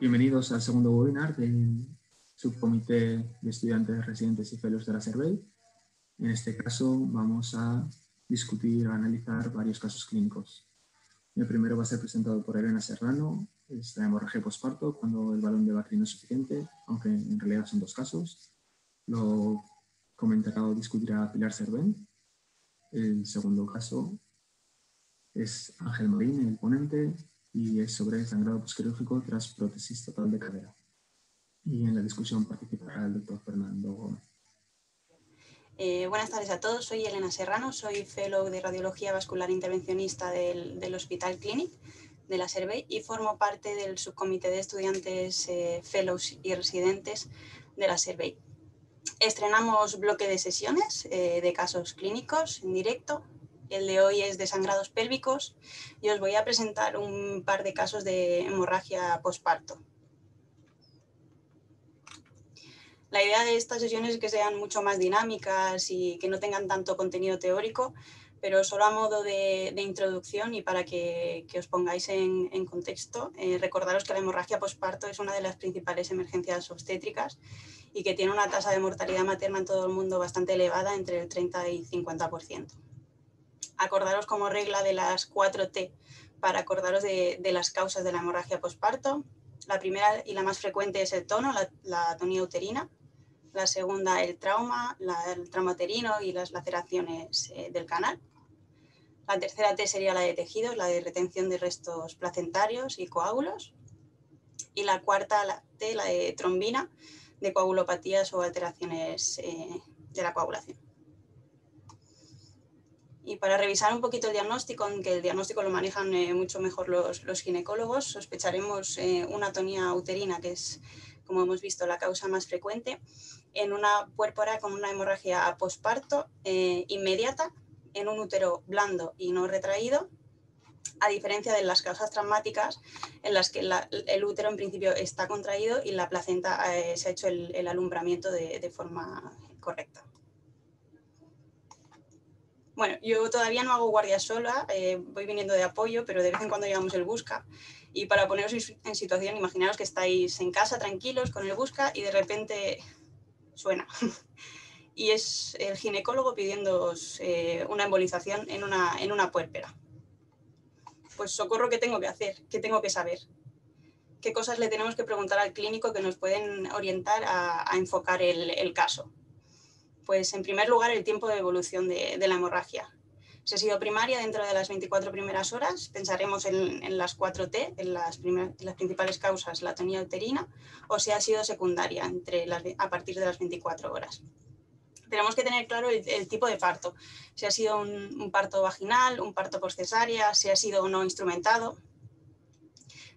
Bienvenidos al segundo webinar del subcomité de estudiantes residentes y fellows de la Survey. En este caso vamos a discutir o analizar varios casos clínicos. El primero va a ser presentado por Elena Serrano, es la hemorragia posparto cuando el balón de Barry no es suficiente, aunque en realidad son dos casos. Lo comentará o discutirá Pilar Servén. El segundo caso es Ángel Marín, el ponente, y es sobre sangrado posquirúrgico tras prótesis total de cadera. Y en la discusión participará el doctor Fernando Gómez. Eh, buenas tardes a todos, soy Elena Serrano, soy fellow de radiología vascular intervencionista del, del Hospital Clinic de la SERVEI y formo parte del subcomité de estudiantes eh, fellows y residentes de la SERVEI. Estrenamos bloque de sesiones eh, de casos clínicos en directo el de hoy es de sangrados pélvicos y os voy a presentar un par de casos de hemorragia posparto. La idea de estas sesiones es que sean mucho más dinámicas y que no tengan tanto contenido teórico, pero solo a modo de, introducción y para que, os pongáis en, contexto, eh, recordaros que la hemorragia posparto es una de las principales emergencias obstétricas y que tiene una tasa de mortalidad materna en todo el mundo bastante elevada, entre el 30 y 50% acordaros como regla de las 4T para acordaros de, las causas de la hemorragia posparto. La primera y la más frecuente es el tono, la, tonía uterina. La segunda, el trauma, el trauma uterino y las laceraciones eh, del canal. La tercera T sería la de tejidos, la de retención de restos placentarios y coágulos. Y la cuarta la T, la de trombina, de coagulopatías o alteraciones eh, de la coagulación. Y para revisar un poquito el diagnóstico, aunque el diagnóstico lo manejan eh, mucho mejor los, ginecólogos, sospecharemos eh, una tonía uterina, que es, como hemos visto, la causa más frecuente, en una puérpora con una hemorragia posparto eh, inmediata, en un útero blando y no retraído, a diferencia de las causas traumáticas en las que el útero en principio está contraído y la placenta se ha hecho el, alumbramiento de forma correcta. Bueno, yo todavía no hago guardia sola, eh, voy viniendo de apoyo, pero de vez en cuando llevamos el busca. Y para poneros en situación, imaginaros que estáis en casa tranquilos con el busca y de repente suena. y es el ginecólogo pidiéndoos eh, una embolización en una, en una puérpera. Pues socorro, ¿qué tengo que hacer? ¿Qué tengo que saber? ¿Qué cosas le tenemos que preguntar al clínico que nos pueden orientar a, enfocar el caso? Pues en primer lugar el tiempo de evolución de, la hemorragia. Si ha sido primaria dentro de las 24 primeras horas, pensaremos en, las 4T, en las, principales causas, la tonía uterina, o si ha sido secundaria entre a partir de las 24 horas. Tenemos que tener claro el, tipo de parto, si ha sido un, parto vaginal, un parto por cesárea, si ha sido o no instrumentado,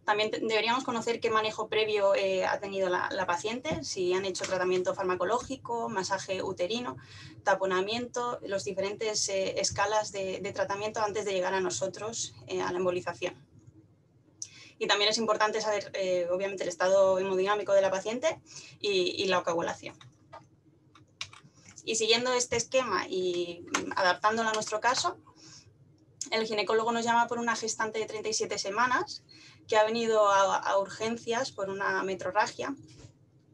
también deberíamos conocer qué manejo previo eh, ha tenido la, paciente, si han hecho tratamiento farmacológico, masaje uterino, taponamiento, los diferentes eh, escalas de, tratamiento antes de llegar a nosotros eh, a la embolización. Y también es importante saber, obviamente, el estado hemodinámico de la paciente y, y la coagulación. Y siguiendo este esquema y adaptándolo a nuestro caso, el ginecólogo nos llama por una gestante de 37 semanas que ha venido a, urgencias por una metrorragia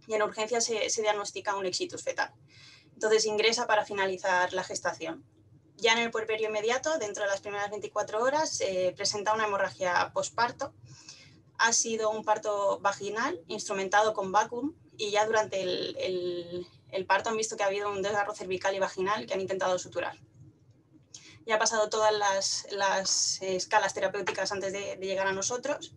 y en urgencias se, diagnostica un exitus fetal. Entonces ingresa para finalizar la gestación. Ya en el puerperio inmediato, dentro de las primeras 24 horas, presenta una hemorragia posparto. Ha sido un parto vaginal instrumentado con vacuum y ya durante el, parto han visto que ha habido un desgarro cervical y vaginal que han intentado suturar ya ha pasado todas las, escalas terapéuticas antes de, llegar a nosotros.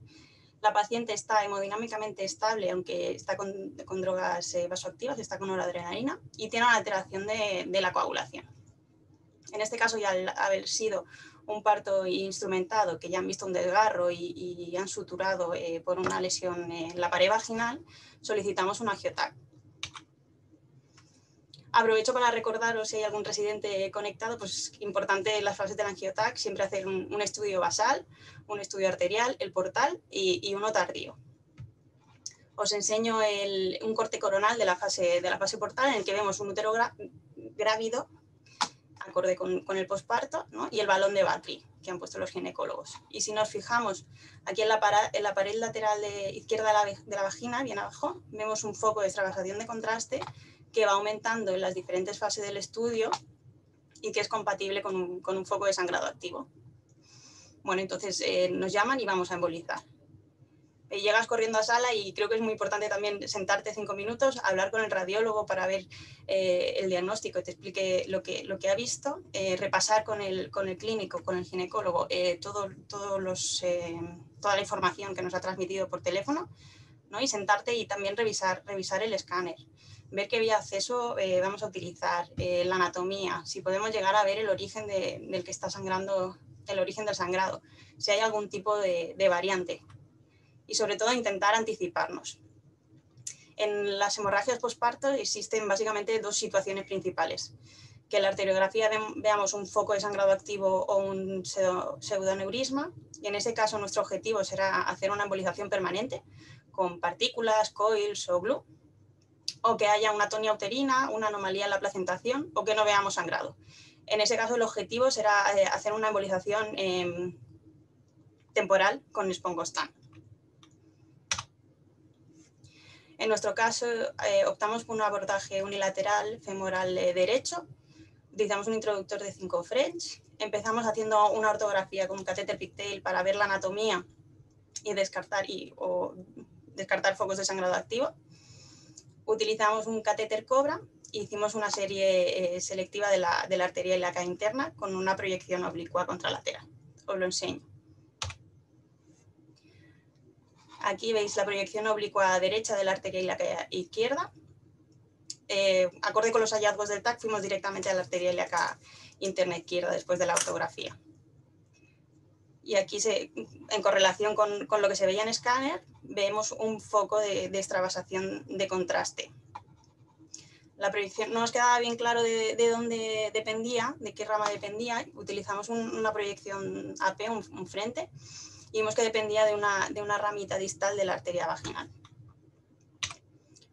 La paciente está hemodinámicamente estable, aunque está con, drogas eh, vasoactivas, está con noradrenalina y tiene una alteración de, la coagulación. En este caso, ya al haber sido un parto instrumentado, que ya han visto un desgarro y, han suturado eh, por una lesión en la pared vaginal, solicitamos un angiotac. Aprovecho para recordaros si hay algún residente conectado, pues importante las fases del angiotac siempre hacer un, estudio basal, un estudio arterial, el portal y, uno tardío. Os enseño un corte coronal de la, fase, de la fase portal en el que vemos un útero grávido acorde con, el posparto, y el balón de Barclay que han puesto los ginecólogos. Y si nos fijamos aquí en la, en la pared lateral de izquierda de la, de la, vagina, bien abajo, vemos un foco de extravasación de contraste que va aumentando en las diferentes fases del estudio y que es compatible con un, con un foco de sangrado activo. Bueno, entonces eh, nos llaman y vamos a embolizar. Eh, llegas corriendo a sala y creo que es muy importante también sentarte cinco minutos, hablar con el radiólogo para ver eh, el diagnóstico, te explique lo que, lo que ha visto, repasar con el, con el clínico, con el ginecólogo, todo, todos los, toda la información que nos ha transmitido por teléfono ¿no? y sentarte y también revisar, revisar el escáner ver qué vía acceso vamos a utilizar, la anatomía, si podemos llegar a ver el origen del que está sangrando, el origen del sangrado, si hay algún tipo de, de variante y sobre todo intentar anticiparnos. En las hemorragias postparto existen básicamente dos situaciones principales. Que en la arteriografía veamos un foco de sangrado activo o un pseudoneurisma. Y en ese caso nuestro objetivo será hacer una embolización permanente con partículas, coils o glue. O que haya una tonia uterina, una anomalía en la placentación o que no veamos sangrado. En ese caso el objetivo será eh, hacer una embolización em, temporal con espongostan. En nuestro caso, eh, optamos por un abordaje unilateral femoral eh, derecho. Utilizamos un introductor de 5 French. Empezamos haciendo una ortografía con un catéter pigtail para ver la anatomía y descartar, y, descartar focos de sangrado activo. Utilizamos un catéter Cobra e hicimos una serie eh, selectiva de la, arteria ilíaca interna con una proyección oblicua contralateral. Os lo enseño. Aquí veis la proyección oblicua derecha de la arteria ilíaca izquierda. Eh, acorde con los hallazgos del TAC, fuimos directamente a la arteria ilíaca interna izquierda después de la ortografía. Y aquí, en correlación con, lo que se veía en escáner, vemos un foco de, extravasación de contraste. La proyección no nos quedaba bien claro de, dónde dependía, de qué rama dependía. Utilizamos una proyección AP, un frente, y vimos que dependía de una, de una ramita distal de la arteria vaginal.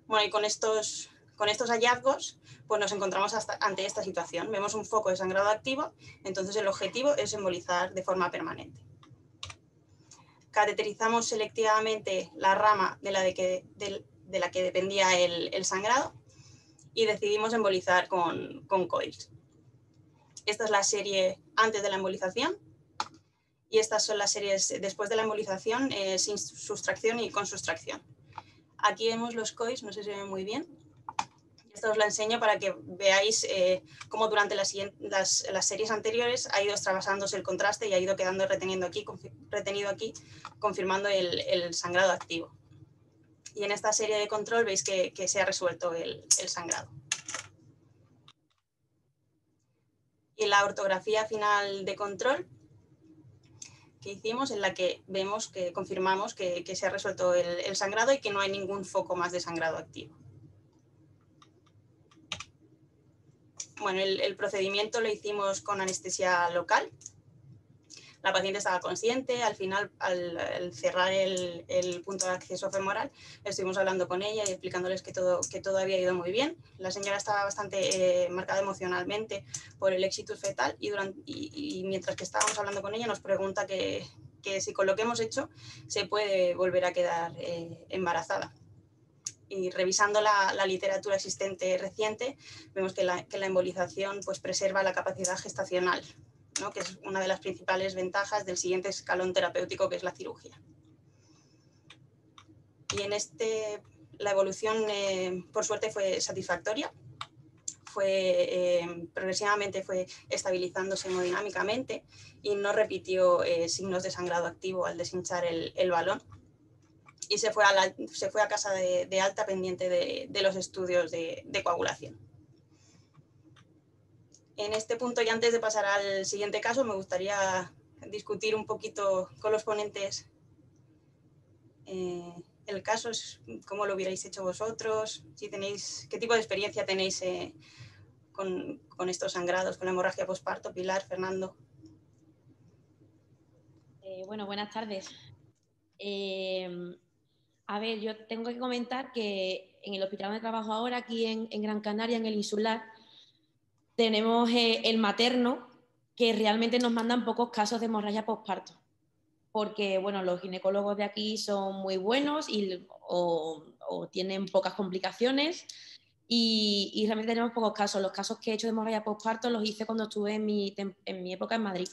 Bueno, y con estos, con estos hallazgos pues nos encontramos ante esta situación. Vemos un foco de sangrado activo, entonces el objetivo es embolizar de forma permanente. Cateterizamos selectivamente la rama de la, que, dependía el, sangrado y decidimos embolizar con, con coils. Esta es la serie antes de la embolización y estas son las series después de la embolización eh, sin sustracción y con sustracción. Aquí vemos los COIs, no sé si se ven muy bien. Esto os lo enseño para que veáis eh, cómo durante las, series anteriores ha ido extravasándose el contraste y ha ido quedando reteniendo aquí, retenido aquí, confirmando el, sangrado activo. Y en esta serie de control veis que, se ha resuelto el, el sangrado. Y la ortografía final de control que hicimos en la que vemos que confirmamos que, se ha resuelto el, sangrado y que no hay ningún foco más de sangrado activo. Bueno, el, procedimiento lo hicimos con anestesia local. La paciente estaba consciente, al final, al, cerrar el, punto de acceso femoral, estuvimos hablando con ella y explicándoles que todo, que todo había ido muy bien. La señora estaba bastante eh, marcada emocionalmente por el éxito fetal y, durante, y, mientras que estábamos hablando con ella nos pregunta que, que, si con lo que hemos hecho se puede volver a quedar eh, embarazada y revisando la, literatura existente reciente, vemos que la, embolización pues, preserva la capacidad gestacional que es una de las principales ventajas del siguiente escalón terapéutico, que es la cirugía. Y en este, la evolución, eh, por suerte, fue satisfactoria. Fue, eh, progresivamente fue estabilizándose hemodinámicamente y no repitió eh, signos de sangrado activo al deshinchar el, balón. Y se fue a, se fue a casa de, alta pendiente de, los estudios de coagulación en este punto y antes de pasar al siguiente caso, me gustaría discutir un poquito con los ponentes eh, el caso, cómo lo hubierais hecho vosotros, si tenéis, qué tipo de experiencia tenéis eh, con, estos sangrados, con la hemorragia posparto. Pilar, Fernando. Eh, bueno, buenas tardes. A ver, yo tengo que comentar que en el hospital donde trabajo ahora, aquí en Gran Canaria, en el Insular, tenemos eh, el materno, que realmente nos mandan pocos casos de hemorragia postparto, porque bueno, los ginecólogos de aquí son muy buenos y, o, tienen pocas complicaciones y, realmente tenemos pocos casos. Los casos que he hecho de hemorragia postparto los hice cuando estuve en mi, época en Madrid.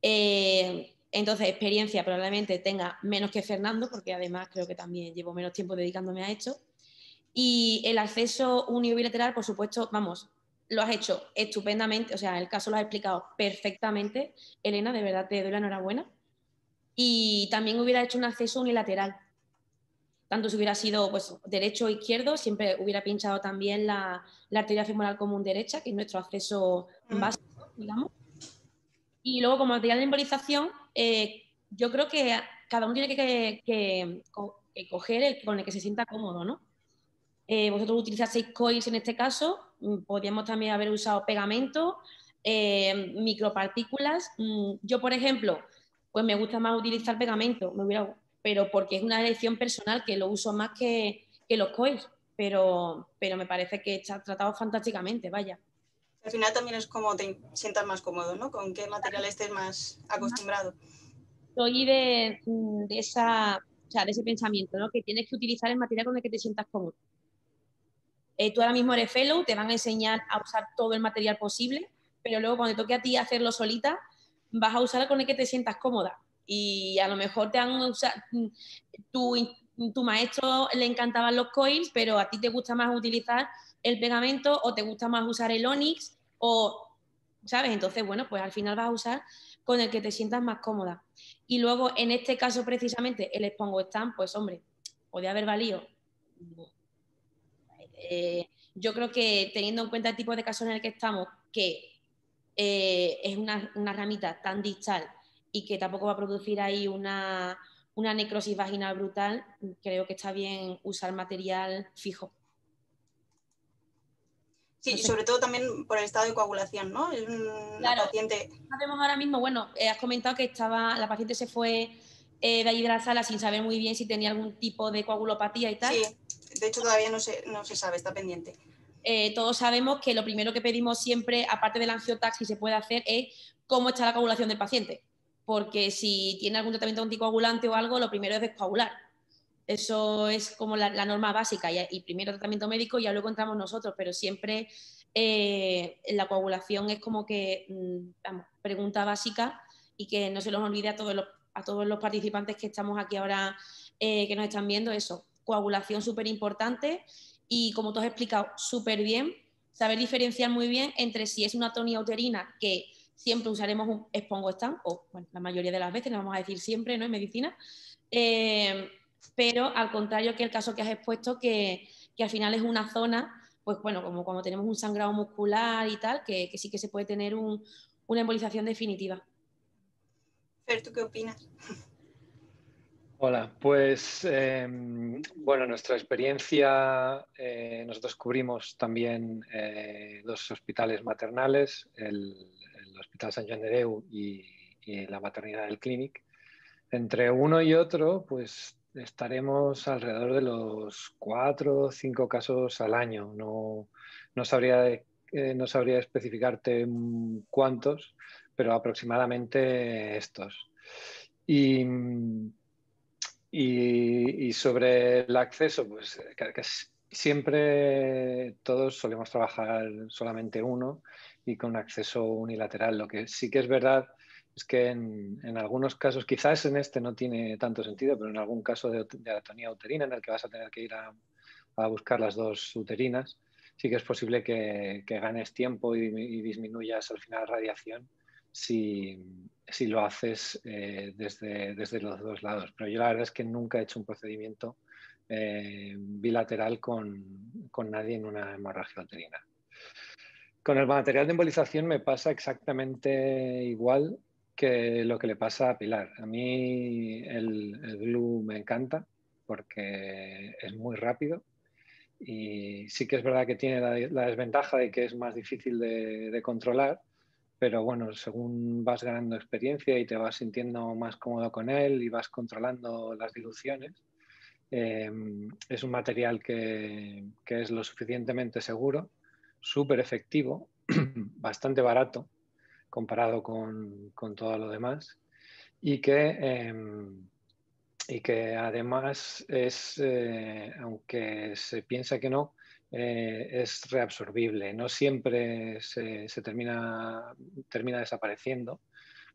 Eh, entonces, experiencia probablemente tenga menos que Fernando, porque además creo que también llevo menos tiempo dedicándome a esto. Y el acceso unilateral, por supuesto, vamos, lo has hecho estupendamente, o sea, el caso lo has explicado perfectamente. Elena, de verdad te doy la enhorabuena. Y también hubiera hecho un acceso unilateral. Tanto si hubiera sido pues, derecho o izquierdo, siempre hubiera pinchado también la, arteria femoral común derecha, que es nuestro acceso mm. básico, digamos. Y luego, como material de embolización, eh, yo creo que cada uno tiene que, coger el con el que se sienta cómodo, ¿no? Eh, vosotros utilizasteis coils en este caso, mm, podríamos también haber usado pegamento, eh, micropartículas. Mm, yo, por ejemplo, pues me gusta más utilizar pegamento, me hubiera, pero porque es una elección personal que lo uso más que, los coils, pero, pero me parece que está tratado fantásticamente, vaya. Al final también es como te sientas más cómodo, ¿no? Con qué material estés más acostumbrado. Soy de, mm, de, esa, o sea, de ese pensamiento, ¿no? Que tienes que utilizar el material con el que te sientas cómodo. Eh, tú ahora mismo eres fellow, te van a enseñar a usar todo el material posible, pero luego cuando te toque a ti hacerlo solita, vas a usar con el que te sientas cómoda. Y a lo mejor te han usado, mm, tu, tu maestro le encantaban los coils, pero a ti te gusta más utilizar el pegamento o te gusta más usar el Onyx o, ¿sabes? Entonces, bueno, pues al final vas a usar con el que te sientas más cómoda. Y luego, en este caso precisamente, el Espongo Stand, pues hombre, podría haber valido. Eh, yo creo que teniendo en cuenta el tipo de caso en el que estamos, que eh, es una, una, ramita tan distal y que tampoco va a producir ahí una, una necrosis vaginal brutal, creo que está bien usar material fijo. Sí, y sobre todo también por el estado de coagulación, ¿no? claro, paciente. Sabemos ahora mismo, bueno, eh, has comentado que estaba, la paciente se fue eh, de allí de la sala sin saber muy bien si tenía algún tipo de coagulopatía y tal. Sí, de hecho todavía no se, no se sabe, está pendiente. Eh, todos sabemos que lo primero que pedimos siempre, aparte del angiotax, si se puede hacer, es cómo está la coagulación del paciente. Porque si tiene algún tratamiento anticoagulante o algo, lo primero es descoagular. Eso es como la, norma básica y, primero tratamiento médico y ya luego entramos nosotros, pero siempre eh, la coagulación es como que, mm, pregunta básica y que no se nos olvide a todos los, a todos los participantes que estamos aquí ahora, eh, que nos están viendo, eso, coagulación súper importante y como tú has explicado súper bien, saber diferenciar muy bien entre si es una tonía uterina que siempre usaremos un espongo stand, o bueno, la mayoría de las veces, no vamos a decir siempre, ¿no? En medicina, eh, pero al contrario que el caso que has expuesto, que, al final es una zona, pues bueno, como cuando tenemos un sangrado muscular y tal, que, sí que se puede tener una embolización definitiva. Fer, ¿tú qué opinas? Hola, pues em, bueno, nuestra experiencia, eh, nosotros cubrimos también eh, dos hospitales maternales, el, Hospital San Joan de Deu y, y la maternidad del Clinic. Entre uno y otro, pues estaremos alrededor de los cuatro o cinco casos al año. No, sabría, eh, no sabría especificarte cuántos, pero aproximadamente estos. Y, sobre el acceso, pues que siempre todos solemos trabajar solamente uno y con acceso unilateral. Lo que sí que es verdad es que en, algunos casos, quizás en este no tiene tanto sentido, pero en algún caso de, atonía uterina en el que vas a tener que ir a, buscar las dos uterinas, sí que es posible que, ganes tiempo y, disminuyas al final radiación si, lo haces eh, desde, desde, los dos lados. Pero yo la verdad es que nunca he hecho un procedimiento eh, bilateral con, con nadie en una hemorragia uterina. Con el material de embolización me pasa exactamente igual que lo que le pasa a Pilar. A mí el, glue me encanta porque es muy rápido y sí que es verdad que tiene la, desventaja de que es más difícil de, controlar, pero bueno, según vas ganando experiencia y te vas sintiendo más cómodo con él y vas controlando las diluciones, em, es un material que, que, es lo suficientemente seguro súper efectivo, bastante barato comparado con, todo lo demás y que, em, y que además es, eh, aunque se piensa que no, eh, es reabsorbible. No siempre se, termina, termina desapareciendo,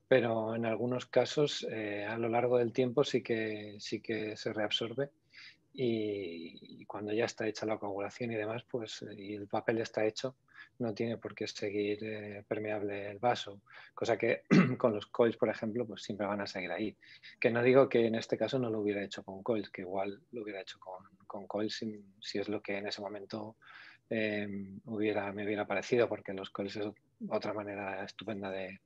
pero en algunos casos eh, a lo largo del tiempo sí que, sí que se reabsorbe y, cuando ya está hecha la coagulación y demás, pues y el papel está hecho, no tiene por qué seguir eh, permeable el vaso, cosa que con los coils, por ejemplo, pues siempre van a seguir ahí. Que no digo que en este caso no lo hubiera hecho con coils, que igual lo hubiera hecho con, con coils si, es lo que en ese momento em, hubiera, me hubiera parecido, porque los coils es otra manera estupenda de,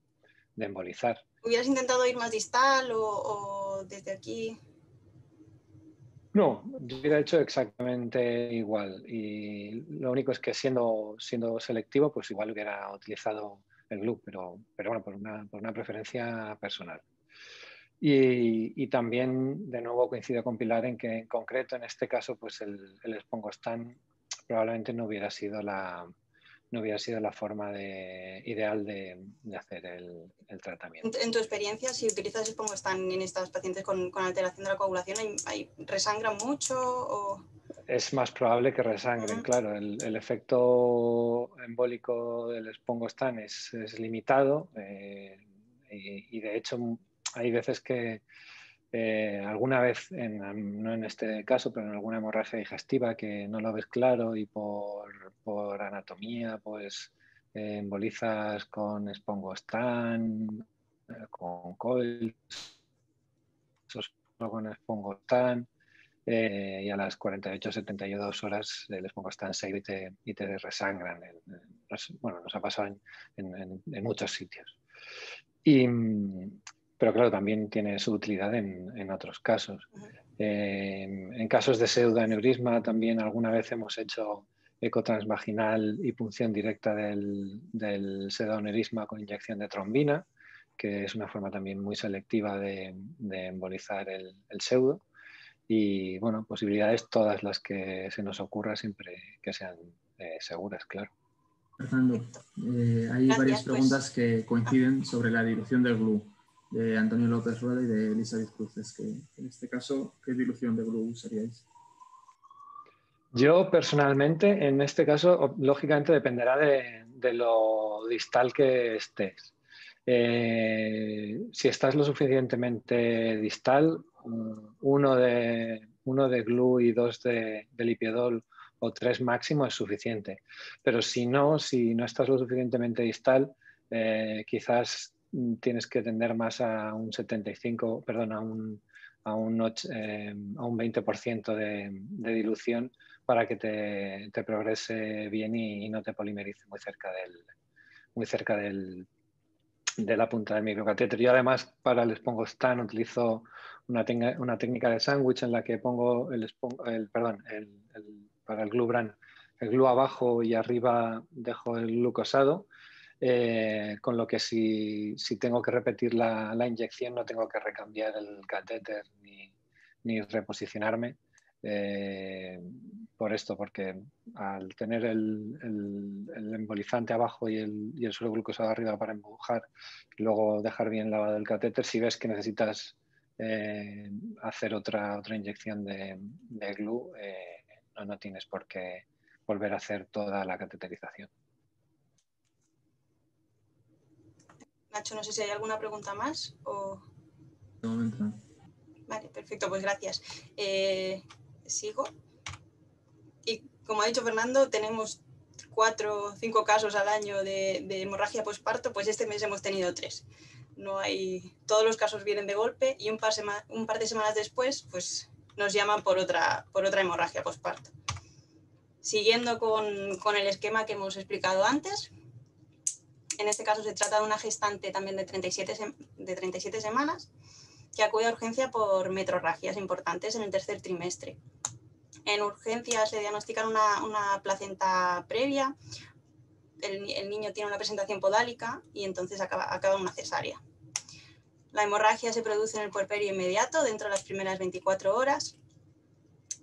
embolizar. ¿Hubieras intentado ir más distal o desde aquí? No, yo hubiera hecho exactamente igual. Y lo único es que siendo, siendo selectivo, pues igual hubiera utilizado el glue, pero, pero bueno, por una, por una preferencia personal. Y, y, también, de nuevo, coincido con Pilar en que en concreto, en este caso, pues el, el Spongostan probablemente no hubiera sido la, no hubiera sido la forma ideal de, hacer el, tratamiento. En tu experiencia, si utilizas están en estas pacientes con, alteración de la coagulación, ¿hay, resangran mucho? Es más probable que resangren, claro. El, efecto embólico del espongostán es, es limitado eh, y, de hecho hay veces que eh, alguna vez, no en este caso, pero en alguna hemorragia digestiva que no lo ves claro y por, anatomía, pues eh, embolizas con espongostán, eh, con coils, con espongostán, y a las 48-72 horas el espongostán se y te, y te resangran. bueno, nos ha pasado en, en muchos sitios. Y, pero claro, también tiene su utilidad en, otros casos. en casos de pseudoaneurisma también alguna vez hemos hecho eco transvaginal y punción directa del, del pseudoaneurisma con inyección de trombina, que es una forma también muy selectiva de, embolizar el, pseudo. Y bueno, posibilidades todas las que se nos ocurra siempre que sean eh, seguras, claro. Fernando, eh, hay varias pues. preguntas que coinciden sobre la dilución del glue de Antonio López Rueda y de Elizabeth Cruz. que en este caso, ¿qué dilución de glue usaríais? Yo personalmente, en este caso, lógicamente dependerá de, lo distal que estés. Eh, si estás lo suficientemente distal, uno de, uno de glue y dos de, de o tres máximo es suficiente. Pero si no, si no estás lo suficientemente distal, eh, quizás Mm, tienes que tender más a un 75, perdón, a un, a un, eh, a un 20% de, de, dilución para que te, progrese bien y, no te polimerice muy cerca del, muy cerca del, de la punta del microcatéter. Yo además para el Spongostan utilizo una, una técnica de sándwich en la que pongo el, el perdón, el, para el glubran, el glue abajo y arriba dejo el glucosado eh, con lo que si, tengo que repetir la, inyección no tengo que recambiar el catéter ni, reposicionarme. Eh, por esto, porque al tener el, embolizante abajo y el, y el suelo glucosado arriba para empujar, luego dejar bien lavado el catéter, si ves que necesitas eh, hacer otra, otra inyección de, de glue, no, no tienes por qué volver a hacer toda la cateterización. Nacho, no sé si hay alguna pregunta más o... Vale, perfecto, pues gracias. Eh, sigo. Y como ha dicho Fernando, tenemos cuatro o cinco casos al año de, hemorragia posparto, pues este mes hemos tenido tres. No hay, todos los casos vienen de golpe y un par, un par de semanas después, pues nos llaman por otra, por otra hemorragia posparto. Siguiendo con, con el esquema que hemos explicado antes, en este caso se trata de una gestante también de 37, de 37 semanas que acude a urgencia por metrorragias importantes en el tercer trimestre. En urgencias se diagnostican una, placenta previa, el, niño tiene una presentación podálica y entonces acaba, acaba una cesárea. La hemorragia se produce en el puerperio inmediato, dentro de las primeras 24 horas.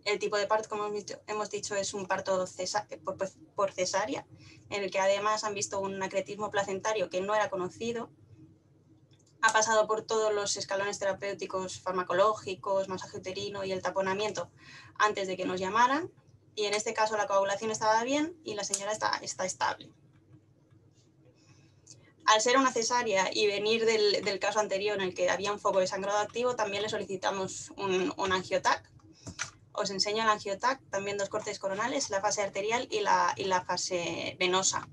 El tipo de parto, como hemos dicho, es un parto por, cesárea, en el que además han visto un acretismo placentario que no era conocido. Ha pasado por todos los escalones terapéuticos farmacológicos, masaje uterino y el taponamiento antes de que nos llamaran. Y en este caso la coagulación estaba bien y la señora está, está estable al ser una cesárea y venir del, caso anterior en el que había un foco de sangrado activo, también le solicitamos un, un angiotac. Os enseño el angiotac, también dos cortes coronales, la fase arterial y la, y la fase venosa.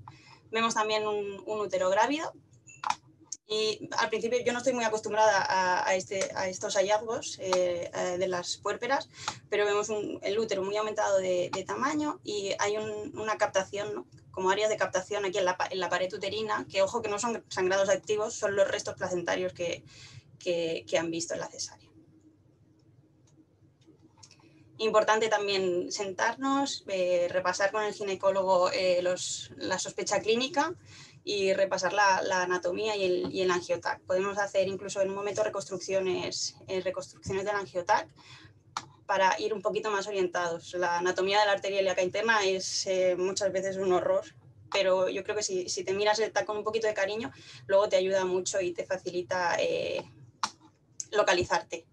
Vemos también un, un, útero grávido. Y al principio yo no estoy muy acostumbrada a, este, a estos hallazgos eh, eh, de las puérperas, pero vemos el útero muy aumentado de, tamaño y hay una captación ¿no? como áreas de captación aquí en la, en la, pared uterina, que ojo que no son sangrados activos, son los restos placentarios que, que, han visto en la cesárea. Importante también sentarnos, eh, repasar con el ginecólogo eh, la sospecha clínica y repasar la, anatomía y el, y angiotac. Podemos hacer incluso en un momento reconstrucciones, eh, reconstrucciones del angiotac para ir un poquito más orientados. La anatomía de la arteria ilíaca interna es eh, muchas veces un horror, pero yo creo que si, si, te miras el con un poquito de cariño, luego te ayuda mucho y te facilita localizarte.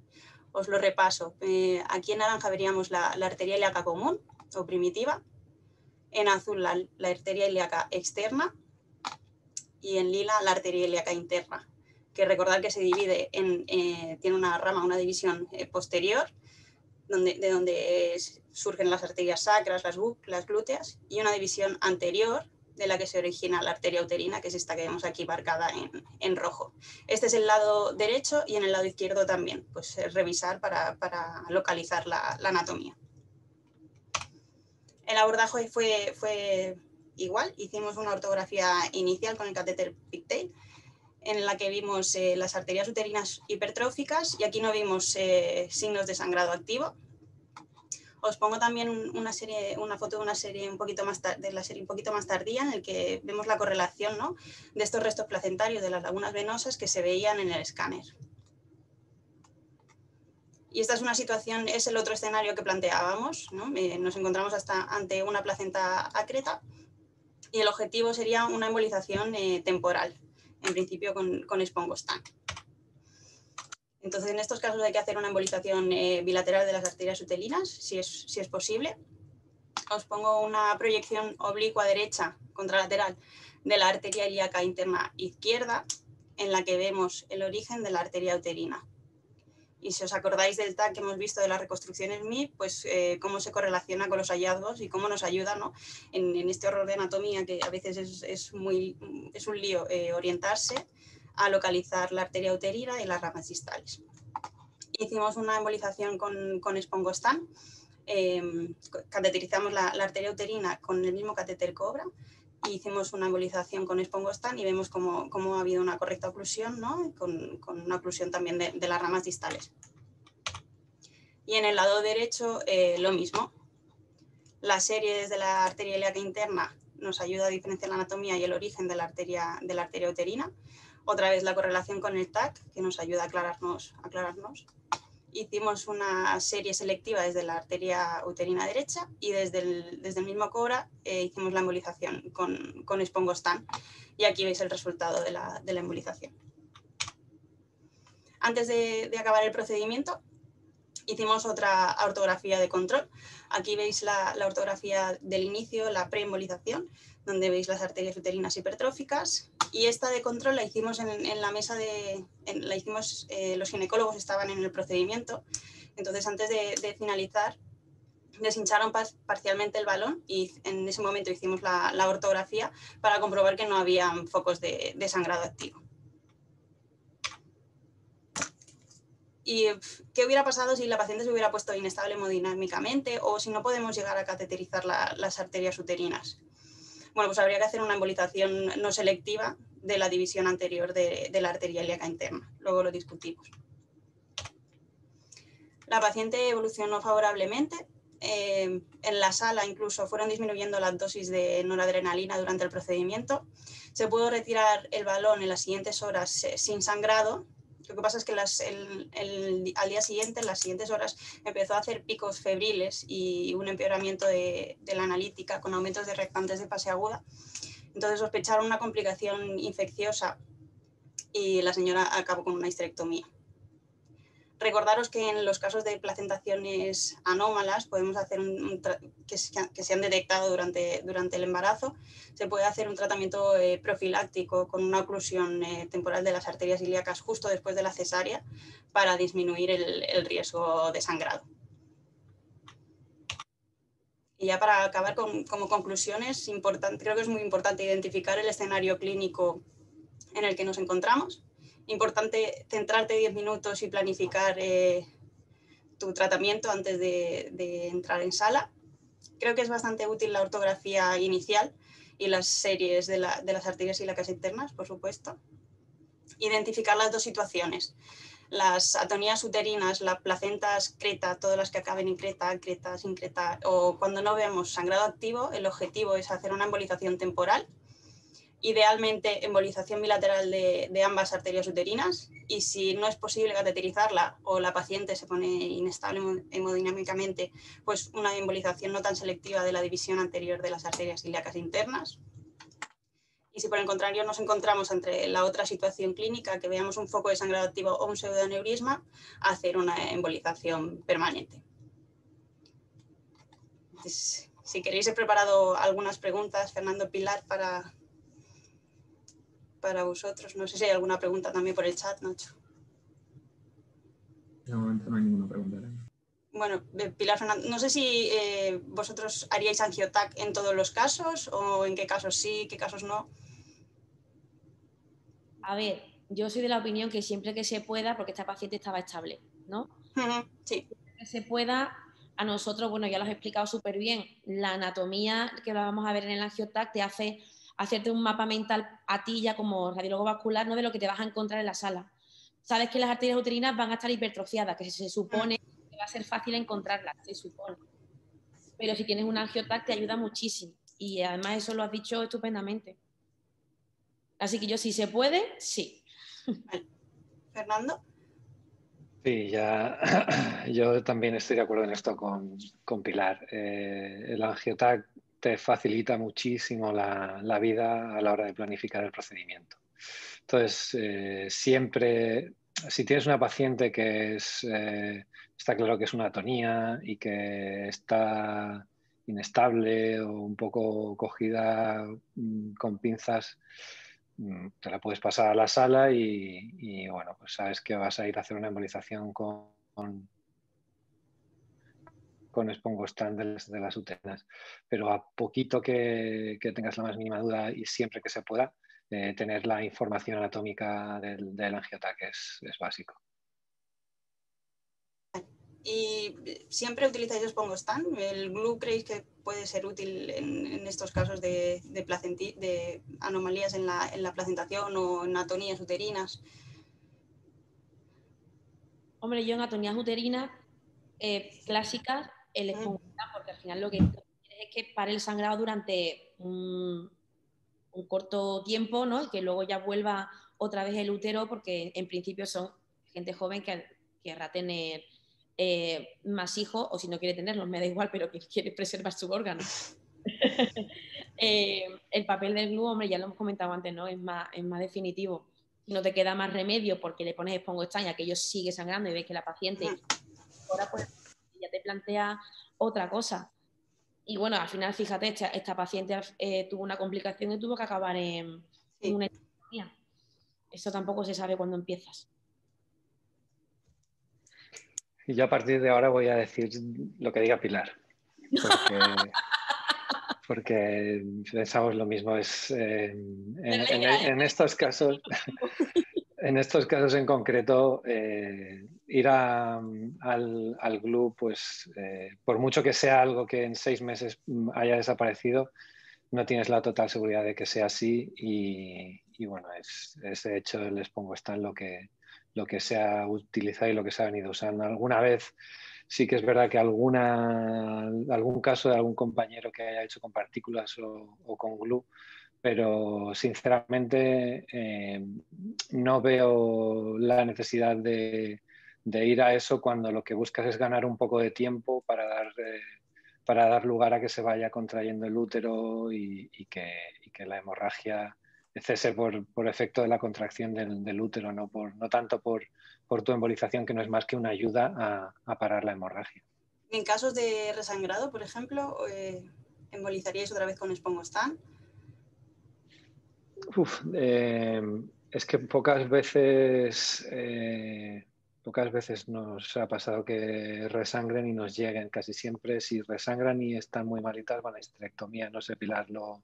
Os lo repaso. Eh, aquí en naranja veríamos la, arteria ilíaca común o primitiva, en azul la, arteria ilíaca externa. Y en lila la arteria ilíaca interna. Que recordar que se divide en, tiene una rama, una división posterior de donde surgen las arterias sacras, las, las glúteas, y una división anterior de la que se origina la arteria uterina, que es esta que vemos aquí marcada en, rojo. Este es el lado derecho y en el lado izquierdo también, pues eh, revisar para, localizar la, anatomía. El abordaje fue, fue igual, hicimos una ortografía inicial con el catéter Pigtail, en la que vimos eh, las arterias uterinas hipertróficas y aquí no vimos eh, signos de sangrado activo. Os pongo también una, serie, una foto de una serie un poquito más de la serie un poquito más tardía en el que vemos la correlación ¿no? de estos restos placentarios de las lagunas venosas que se veían en el escáner. Y esta es una situación, es el otro escenario que planteábamos. ¿no? Eh, nos encontramos hasta ante una placenta acreta y el objetivo sería una embolización temporal en principio con, con espongostán. Entonces, en estos casos hay que hacer una embolización eh, bilateral de las arterias utelinas, si es, si es posible. Os pongo una proyección oblicua derecha contralateral de la arteria ilíaca interna izquierda, en la que vemos el origen de la arteria uterina. Y si os acordáis del TAC que hemos visto de las reconstrucciones MIP, pues eh, cómo se correlaciona con los hallazgos y cómo nos ayuda ¿no? en, este horror de anatomía que a veces es, es muy, es un lío eh, orientarse a localizar la arteria uterina y las ramas distales. Hicimos una embolización con, con espongostán, em, cateterizamos la, arteria uterina con el mismo catéter cobra hicimos una embolización con espongostán y vemos cómo, ha habido una correcta oclusión, ¿no? con, una oclusión también de, de, las ramas distales. Y en el lado derecho eh, lo mismo. La serie desde la arteria ilíaca interna nos ayuda a diferenciar la anatomía y el origen de la arteria, de la arteria uterina. Otra vez la correlación con el TAC, que nos ayuda a aclararnos. aclararnos hicimos una serie selectiva desde la arteria uterina derecha y desde el, desde el mismo cobra eh, hicimos la embolización con, con espongostán y aquí veis el resultado de la, de la embolización. Antes de, de, acabar el procedimiento, hicimos otra ortografía de control. Aquí veis la, la ortografía del inicio, la preembolización, donde veis las arterias uterinas hipertróficas. Y esta de control la hicimos en, la mesa de, la hicimos, eh, los ginecólogos estaban en el procedimiento, entonces antes de, finalizar deshincharon parcialmente el balón y en ese momento hicimos la, ortografía para comprobar que no había focos de, sangrado activo. ¿Y qué hubiera pasado si la paciente se hubiera puesto inestable hemodinámicamente o si no podemos llegar a cateterizar las arterias uterinas? Bueno, pues habría que hacer una embolización no selectiva de la división anterior de, la arteria ilíaca interna. Luego lo discutimos. La paciente evolucionó favorablemente. Eh, en la sala incluso fueron disminuyendo las dosis de noradrenalina durante el procedimiento. Se pudo retirar el balón en las siguientes horas eh, sin sangrado Lo que pasa es que al día siguiente, en las siguientes horas, empezó a hacer picos febriles y un empeoramiento de, la analítica con aumentos de reactantes de fase aguda. Entonces sospecharon una complicación infecciosa y la señora acabó con una histerectomía. Recordaros que en los casos de placentaciones anómalas podemos hacer que, se, han detectado durante, durante el embarazo, se puede hacer un tratamiento eh, profiláctico con una oclusión eh, temporal de las arterias ilíacas justo después de la cesárea para disminuir el, riesgo de sangrado. Y ya para acabar con, como conclusiones, creo que es muy importante identificar el escenario clínico en el que nos encontramos importante centrarte 10 minutos y planificar eh, tu tratamiento antes de, entrar en sala. Creo que es bastante útil la ortografía inicial y las series de, las arterias y las internas, por supuesto. Identificar las dos situaciones. Las atonías uterinas, las placentas creta, todas las que acaben en creta, creta, sin creta, o cuando no vemos sangrado activo, el objetivo es hacer una embolización temporal idealmente embolización bilateral de, ambas arterias uterinas y si no es posible cateterizarla o la paciente se pone inestable hemodinámicamente, pues una embolización no tan selectiva de la división anterior de las arterias ilíacas internas. Y si por el contrario nos encontramos entre la otra situación clínica, que veamos un foco de sangrado activo o un pseudoaneurisma, hacer una embolización permanente. si queréis, he preparado algunas preguntas, Fernando Pilar, para, para vosotros. No sé si hay alguna pregunta también por el chat, Nacho. De momento no hay ninguna pregunta. Bueno, Pilar Fernández, no sé si eh, vosotros haríais angiotac en todos los casos o en qué casos sí, qué casos no. A ver, yo soy de la opinión que siempre que se pueda, porque esta paciente estaba estable, ¿no? Sí. Que se pueda, a nosotros, bueno, ya lo has explicado súper bien, la anatomía que vamos a ver en el angiotac te hace hacerte un mapa mental a ti ya como radiólogo vascular, ¿no? De lo que te vas a encontrar en la sala. Sabes que las arterias uterinas van a estar hipertrofiadas, que se supone que va a ser fácil encontrarlas, se supone. Pero si tienes un angiotac te ayuda muchísimo. Y además eso lo has dicho estupendamente. Así que yo si se puede, sí. Fernando. Sí, ya yo también estoy de acuerdo en esto con, Pilar. Eh, el angiotac te facilita muchísimo la, vida a la hora de planificar el procedimiento. Entonces, eh, siempre, si tienes una paciente que es, eh, está claro que es una atonía y que está inestable o un poco cogida mm, con pinzas, mm, te la puedes pasar a la sala y, bueno, pues sabes que vas a ir a hacer una embolización con con espongostán de las, de las uterinas. Pero a poquito que, tengas la más mínima duda y siempre que se pueda, eh, tener la información anatómica del, del angiotaque es, básico. ¿Y siempre utilizáis espongostán? ¿El glue creéis que puede ser útil en, estos casos de, de, anomalías en la, en la, placentación o en atonías uterinas? Hombre, yo en atonías uterinas eh, clásicas el esponjita, porque al final lo que quieres es que pare el sangrado durante un, corto tiempo, ¿no? Y que luego ya vuelva otra vez el útero, porque en principio son gente joven que querrá tener eh, más hijos, o si no quiere tenerlos, me da igual, pero que quiere preservar su órgano. Eh, el papel del glue, hombre, ya lo hemos comentado antes, ¿no? Es más, es más definitivo. No te queda más remedio porque le pones espongo extraña, que ellos sigue sangrando y ves que la paciente ahora pues te plantea otra cosa. Y bueno, al final, fíjate, esta, paciente eh, tuvo una complicación y tuvo que acabar en, una epidemia. Eso tampoco se sabe cuándo empiezas. Y yo a partir de ahora voy a decir lo que diga Pilar. Porque, pensamos lo mismo. Es, eh, en, estos casos, en estos casos en concreto, eh, ir al, al GLU, pues eh, por mucho que sea algo que en seis meses haya desaparecido, no tienes la total seguridad de que sea así y, bueno, es, ese hecho les pongo está en lo que, lo que se ha utilizado y lo que se ha venido usando. Alguna vez sí que es verdad que alguna, algún caso de algún compañero que haya hecho con partículas o, o con glue pero sinceramente eh, no veo la necesidad de, ir a eso cuando lo que buscas es ganar un poco de tiempo para dar, eh, para dar lugar a que se vaya contrayendo el útero y, que, la hemorragia cese por, efecto de la contracción del, útero, no, por, no tanto por, tu embolización, que no es más que una ayuda a, parar la hemorragia. En casos de resangrado, por ejemplo, eh, ¿embolizaríais otra vez con Eh, es que pocas veces, eh, pocas veces nos ha pasado que resangren y nos lleguen. Casi siempre, si resangran y están muy malitas, van a histerectomía. No sé, Pilar, lo,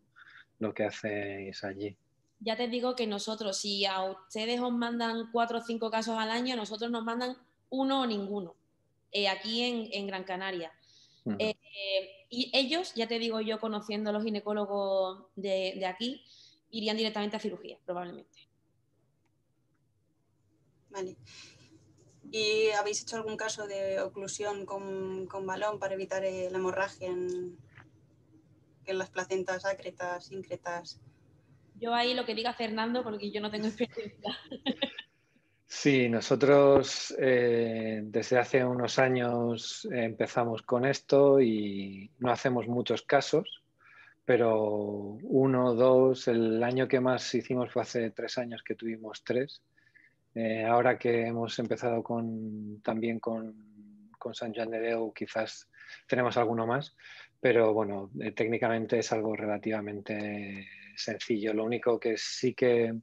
lo que hacéis allí. Ya te digo que nosotros, si a ustedes os mandan cuatro o cinco casos al año, nosotros nos mandan uno o ninguno, eh, aquí en, Gran Canaria. y ellos, ya te digo yo, conociendo a los ginecólogos de, de aquí, irían directamente a cirugía, probablemente. Vale. ¿Y habéis hecho algún caso de oclusión con, balón para evitar la hemorragia en, las placentas acretas, incretas? Yo ahí lo que diga Fernando, porque yo no tengo experiencia. Sí, nosotros eh, desde hace unos años empezamos con esto y no hacemos muchos casos pero uno, dos, el año que más hicimos fue hace tres años que tuvimos tres. Eh, ahora que hemos empezado con, también con, con San Juan de Deu, quizás tenemos alguno más, pero bueno, eh, técnicamente es algo relativamente sencillo. Lo único que sí que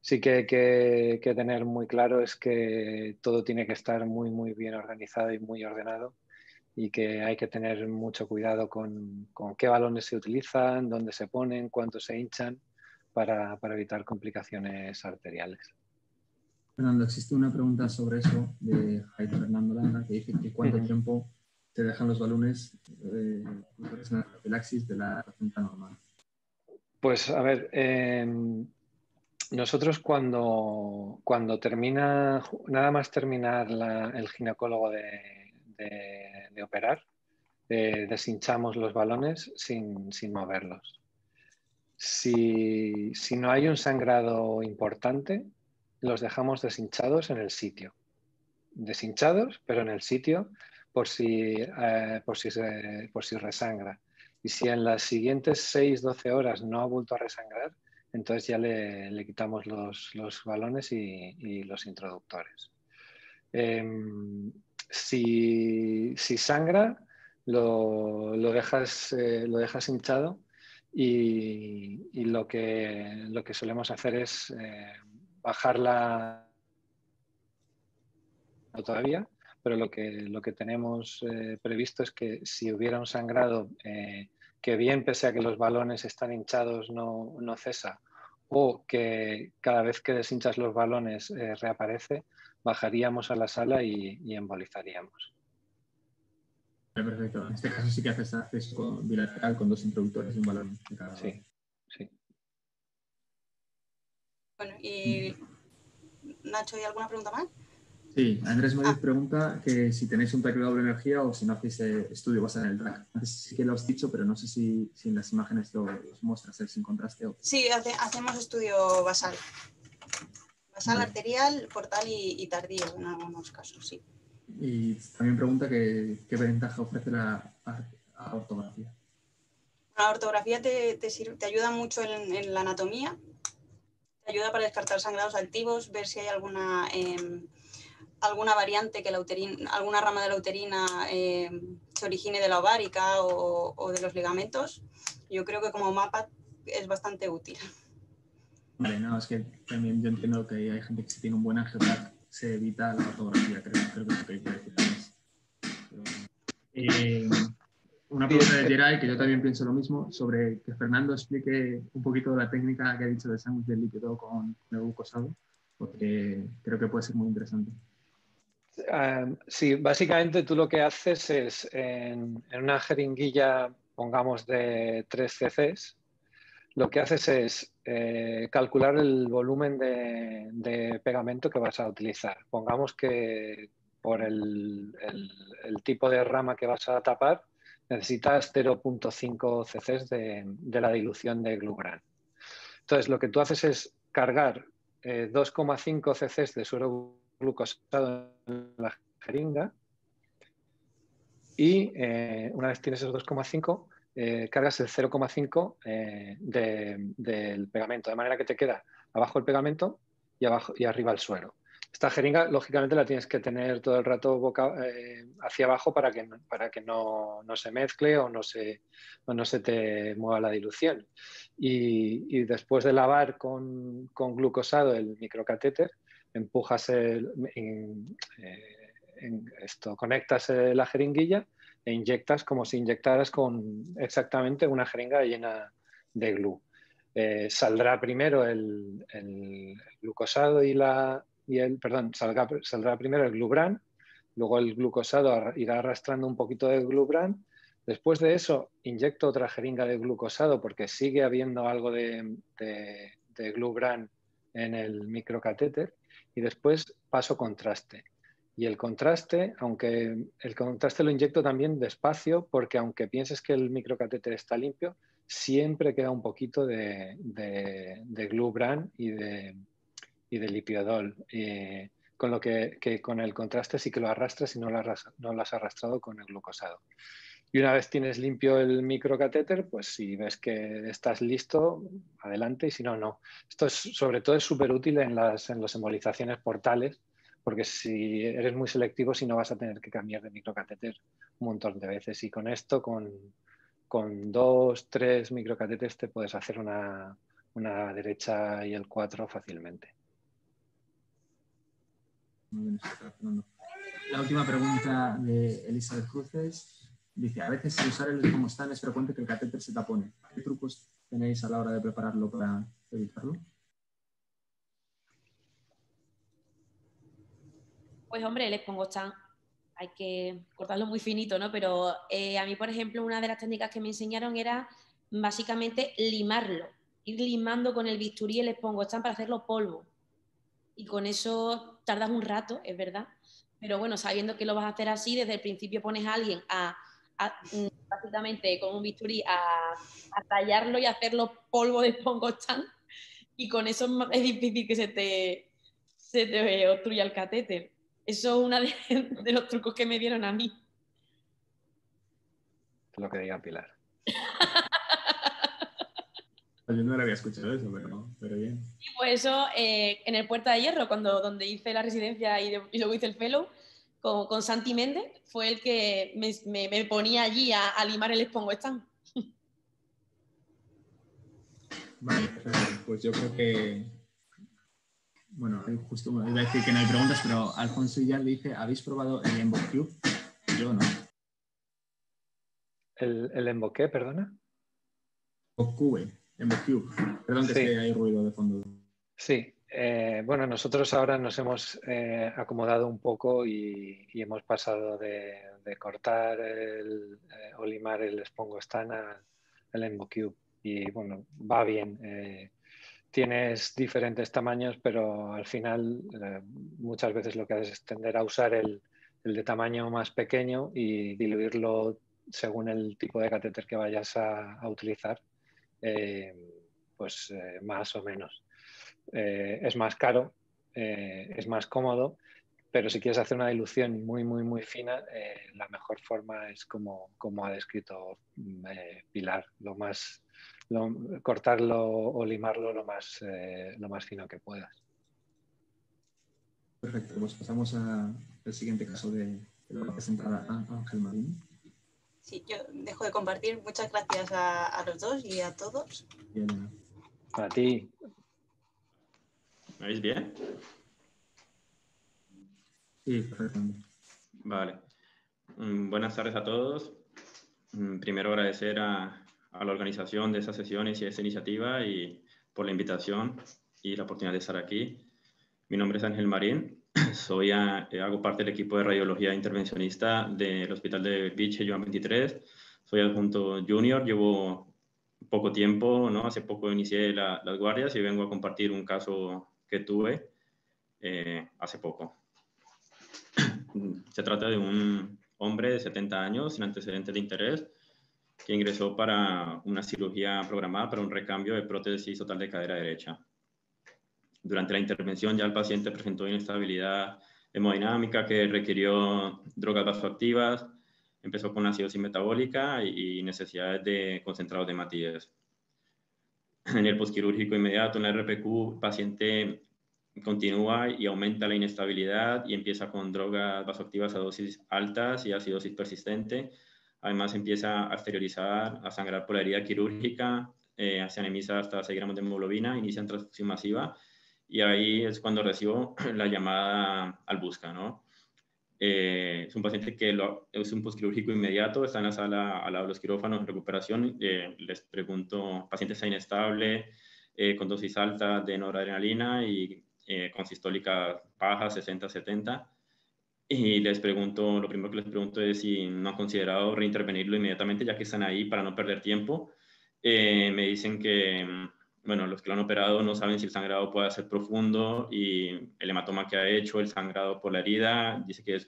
sí que hay que, que, tener muy claro es que todo tiene que estar muy, muy bien organizado y muy ordenado y que hay que tener mucho cuidado con, con qué balones se utilizan, dónde se ponen, cuánto se hinchan para, para evitar complicaciones arteriales. Fernando, existe una pregunta sobre eso de Jaime Fernando Landa que dice que cuánto tiempo se dejan los balones eh, en la profilaxis de la placenta normal. Pues a ver, em, nosotros cuando, cuando termina, nada más terminar el ginecólogo de, de, operar, eh, deshinchamos los balones sin, moverlos. Si, no hay un sangrado importante, los dejamos deshinchados en el sitio. Deshinchados, pero en el sitio por si, eh, por si, por si resangra. Y si en las siguientes 6-12 horas no ha vuelto a resangrar, entonces ya le, quitamos los, balones y, los introductores. Em, si, sangra, lo, dejas, eh, lo dejas hinchado y, lo, que, lo que solemos hacer es eh, bajarla todavía, pero lo que, lo que tenemos eh, previsto es que si hubiera un sangrado que bien pese a que los balones están hinchados no, no cesa o que cada vez que deshinchas los balones reaparece, bajaríamos a la sala y, embolizaríamos. Perfecto. En este caso sí que haces acceso bilateral con dos introductores y un balón Sí, sí. Bueno, y Nacho, ¿hay alguna pregunta más? Sí, Andrés Madrid ah. pregunta que si tenéis un track de doble energía o si no hacéis eh, estudio basado en el track. Antes sí que lo has dicho, pero no sé si, en las imágenes lo, muestras sin contraste. O... Sí, hacemos estudio basal. Basal arterial, portal y, tardío en algunos casos, sí. Y también pregunta qué ventaja ofrece la, ortografía. La ortografía te, te, ayuda mucho en, la anatomía, te ayuda para descartar sangrados activos, ver si hay alguna, em, alguna variante que la uterina, alguna rama de la uterina em, se origine de la ovárica o, o de los ligamentos. Yo creo que como mapa es bastante útil. Vale, no, es que también yo entiendo que hay gente que si tiene un buen algebra se evita la ortografía, creo, que es lo que que decir. Eh, una pregunta de Geray, que yo también pienso lo mismo, sobre que Fernando explique un poquito la técnica que ha dicho de sándwich del líquido con glucosado, porque creo que puede ser muy interesante. Sí, básicamente tú lo que haces es en, en una jeringuilla, pongamos de 3 cc's, lo que haces es eh, calcular el volumen de, pegamento que vas a utilizar. Pongamos que por el, tipo de rama que vas a tapar necesitas 0.5 cc de, la dilución de Glugran. Entonces, lo que tú haces es cargar 2,5 eh, cc de suero glucosado en la jeringa y eh, una vez tienes esos 2,5, eh, cargas el 0,5 del pegamento, de manera que te queda abajo el pegamento y, abajo, y arriba el suero. Esta jeringa, lógicamente, la tienes que tener todo el rato boca, eh, hacia abajo para que, para que no, no, se mezcle o no se, no se te mueva la dilución. Y, después de lavar con, con, glucosado el microcatéter, empujas en, eh, esto, conectas eh, la jeringuilla e inyectas como si inyectaras con exactamente una jeringa llena de glue. saldrá primero el, glucosado y la, y el, perdón, saldrá primero el glubran, luego el glucosado irá arrastrando un poquito de glubran. Después de eso, inyecto otra jeringa de glucosado porque sigue habiendo algo de, de, glubran en el microcatéter y después paso contraste. Y el contraste, aunque el contraste lo inyecto también despacio, porque aunque pienses que el microcatéter está limpio, siempre queda un poquito de, de, de glubran y de, y de lipiodol. con lo que, con el contraste sí que lo arrastras y no lo, no has arrastrado con el glucosado. Y una vez tienes limpio el microcatéter, pues si ves que estás listo, adelante y si no, no. Esto es, sobre todo es súper útil en las, en las embolizaciones portales, porque si eres muy selectivo, si no vas a tener que cambiar de microcatéter un montón de veces. Y con esto, con, con dos, tres microcatéteres, te puedes hacer una, una derecha y el 4 fácilmente. La última pregunta de Elizabeth Cruces dice, a veces al usar el como están es frecuente que el catéter se tapone. ¿Qué trucos tenéis a la hora de prepararlo para evitarlo? Pues hombre, el están hay que cortarlo muy finito, ¿no? Pero eh, a mí, por ejemplo, una de las técnicas que me enseñaron era básicamente limarlo, ir limando con el bisturí el están para hacerlo polvo. Y con eso tardas un rato, es verdad, pero bueno, sabiendo que lo vas a hacer así, desde el principio pones a alguien a, mm, básicamente con un bisturí a, tallarlo y hacerlo polvo de pongostán y con eso es difícil que se te, se te obstruya el catéter. Eso es uno de, de los trucos que me dieron a mí. Lo que diga Pilar. Yo no lo había escuchado eso, pero, pero bien. Y pues eso, eh, en el Puerta de Hierro, cuando, donde hice la residencia y, luego hice el fellow, con, con, Santi Méndez, fue el que me, me, ponía allí a, a, limar el espongo stand. Vale, pues yo creo que, bueno, justo iba a decir que no hay preguntas, pero Alfonso ya le dice, ¿habéis probado el Embocube? Yo no. ¿El, el perdona? Cube. Perdón que hay ruido de fondo. Sí, eh, bueno, nosotros ahora nos hemos eh, acomodado un poco y, hemos pasado de, cortar el, eh, o limar el Spongostan al EnvoCube. Y bueno, va bien. Tienes diferentes tamaños, pero al final muchas veces lo que haces es tender a usar el, de tamaño más pequeño y diluirlo según el tipo de catéter que vayas a, utilizar eh, pues eh, más o menos. Eh, es más caro, es más cómodo, pero si quieres hacer una dilución muy, muy, muy fina, la mejor forma es como, como ha descrito Pilar, lo más, cortarlo o limarlo lo más, lo más fino que puedas. Perfecto, pues pasamos al siguiente caso de, la presentada Ángel Marín. Sí, yo dejo de compartir. Muchas gracias a, los dos y a todos. Bien. A ti. ¿Me veis bien? Sí, perfecto. Vale. Mm, buenas tardes a todos. Mm, primero agradecer a, a, la organización de estas sesiones y esta iniciativa y por la invitación y la oportunidad de estar aquí. Mi nombre es Ángel Marín soy eh, hago parte del equipo de radiología intervencionista del Hospital de Viche Joan 23. Soy adjunto junior, llevo poco tiempo, ¿no? Hace poco inicié las guardias y vengo a compartir un caso que tuve eh, hace poco. Se trata de un hombre de 70 años sin antecedentes de interés que ingresó para una cirugía programada para un recambio de prótesis total de cadera derecha. Durante la intervención ya el paciente presentó inestabilidad hemodinámica que requirió drogas vasoactivas, empezó con acidosis metabólica y necesidades de concentrados de matías. En el posquirúrgico inmediato, en la RPQ, el paciente continúa y aumenta la inestabilidad y empieza con drogas vasoactivas a dosis altas y acidosis persistente. Además empieza a exteriorizar, a sangrar por la herida quirúrgica, eh, se anemiza hasta 6 gramos de hemoglobina, inicia en transfusión masiva y ahí es cuando recibo la llamada al busca, ¿no? Eh, es un paciente que lo, es un postquirúrgico inmediato, está en la sala al lado de los quirófanos en recuperación. Eh, les pregunto, paciente está inestable, eh, con dosis alta de noradrenalina y con sistólica baja, 60-70. Y les pregunto, lo primero que les pregunto es si no han considerado reintervenirlo inmediatamente, ya que están ahí para no perder tiempo. me dicen que bueno, los que lo han operado no saben si el sangrado puede ser profundo y el hematoma que ha hecho, el sangrado por la herida, dice que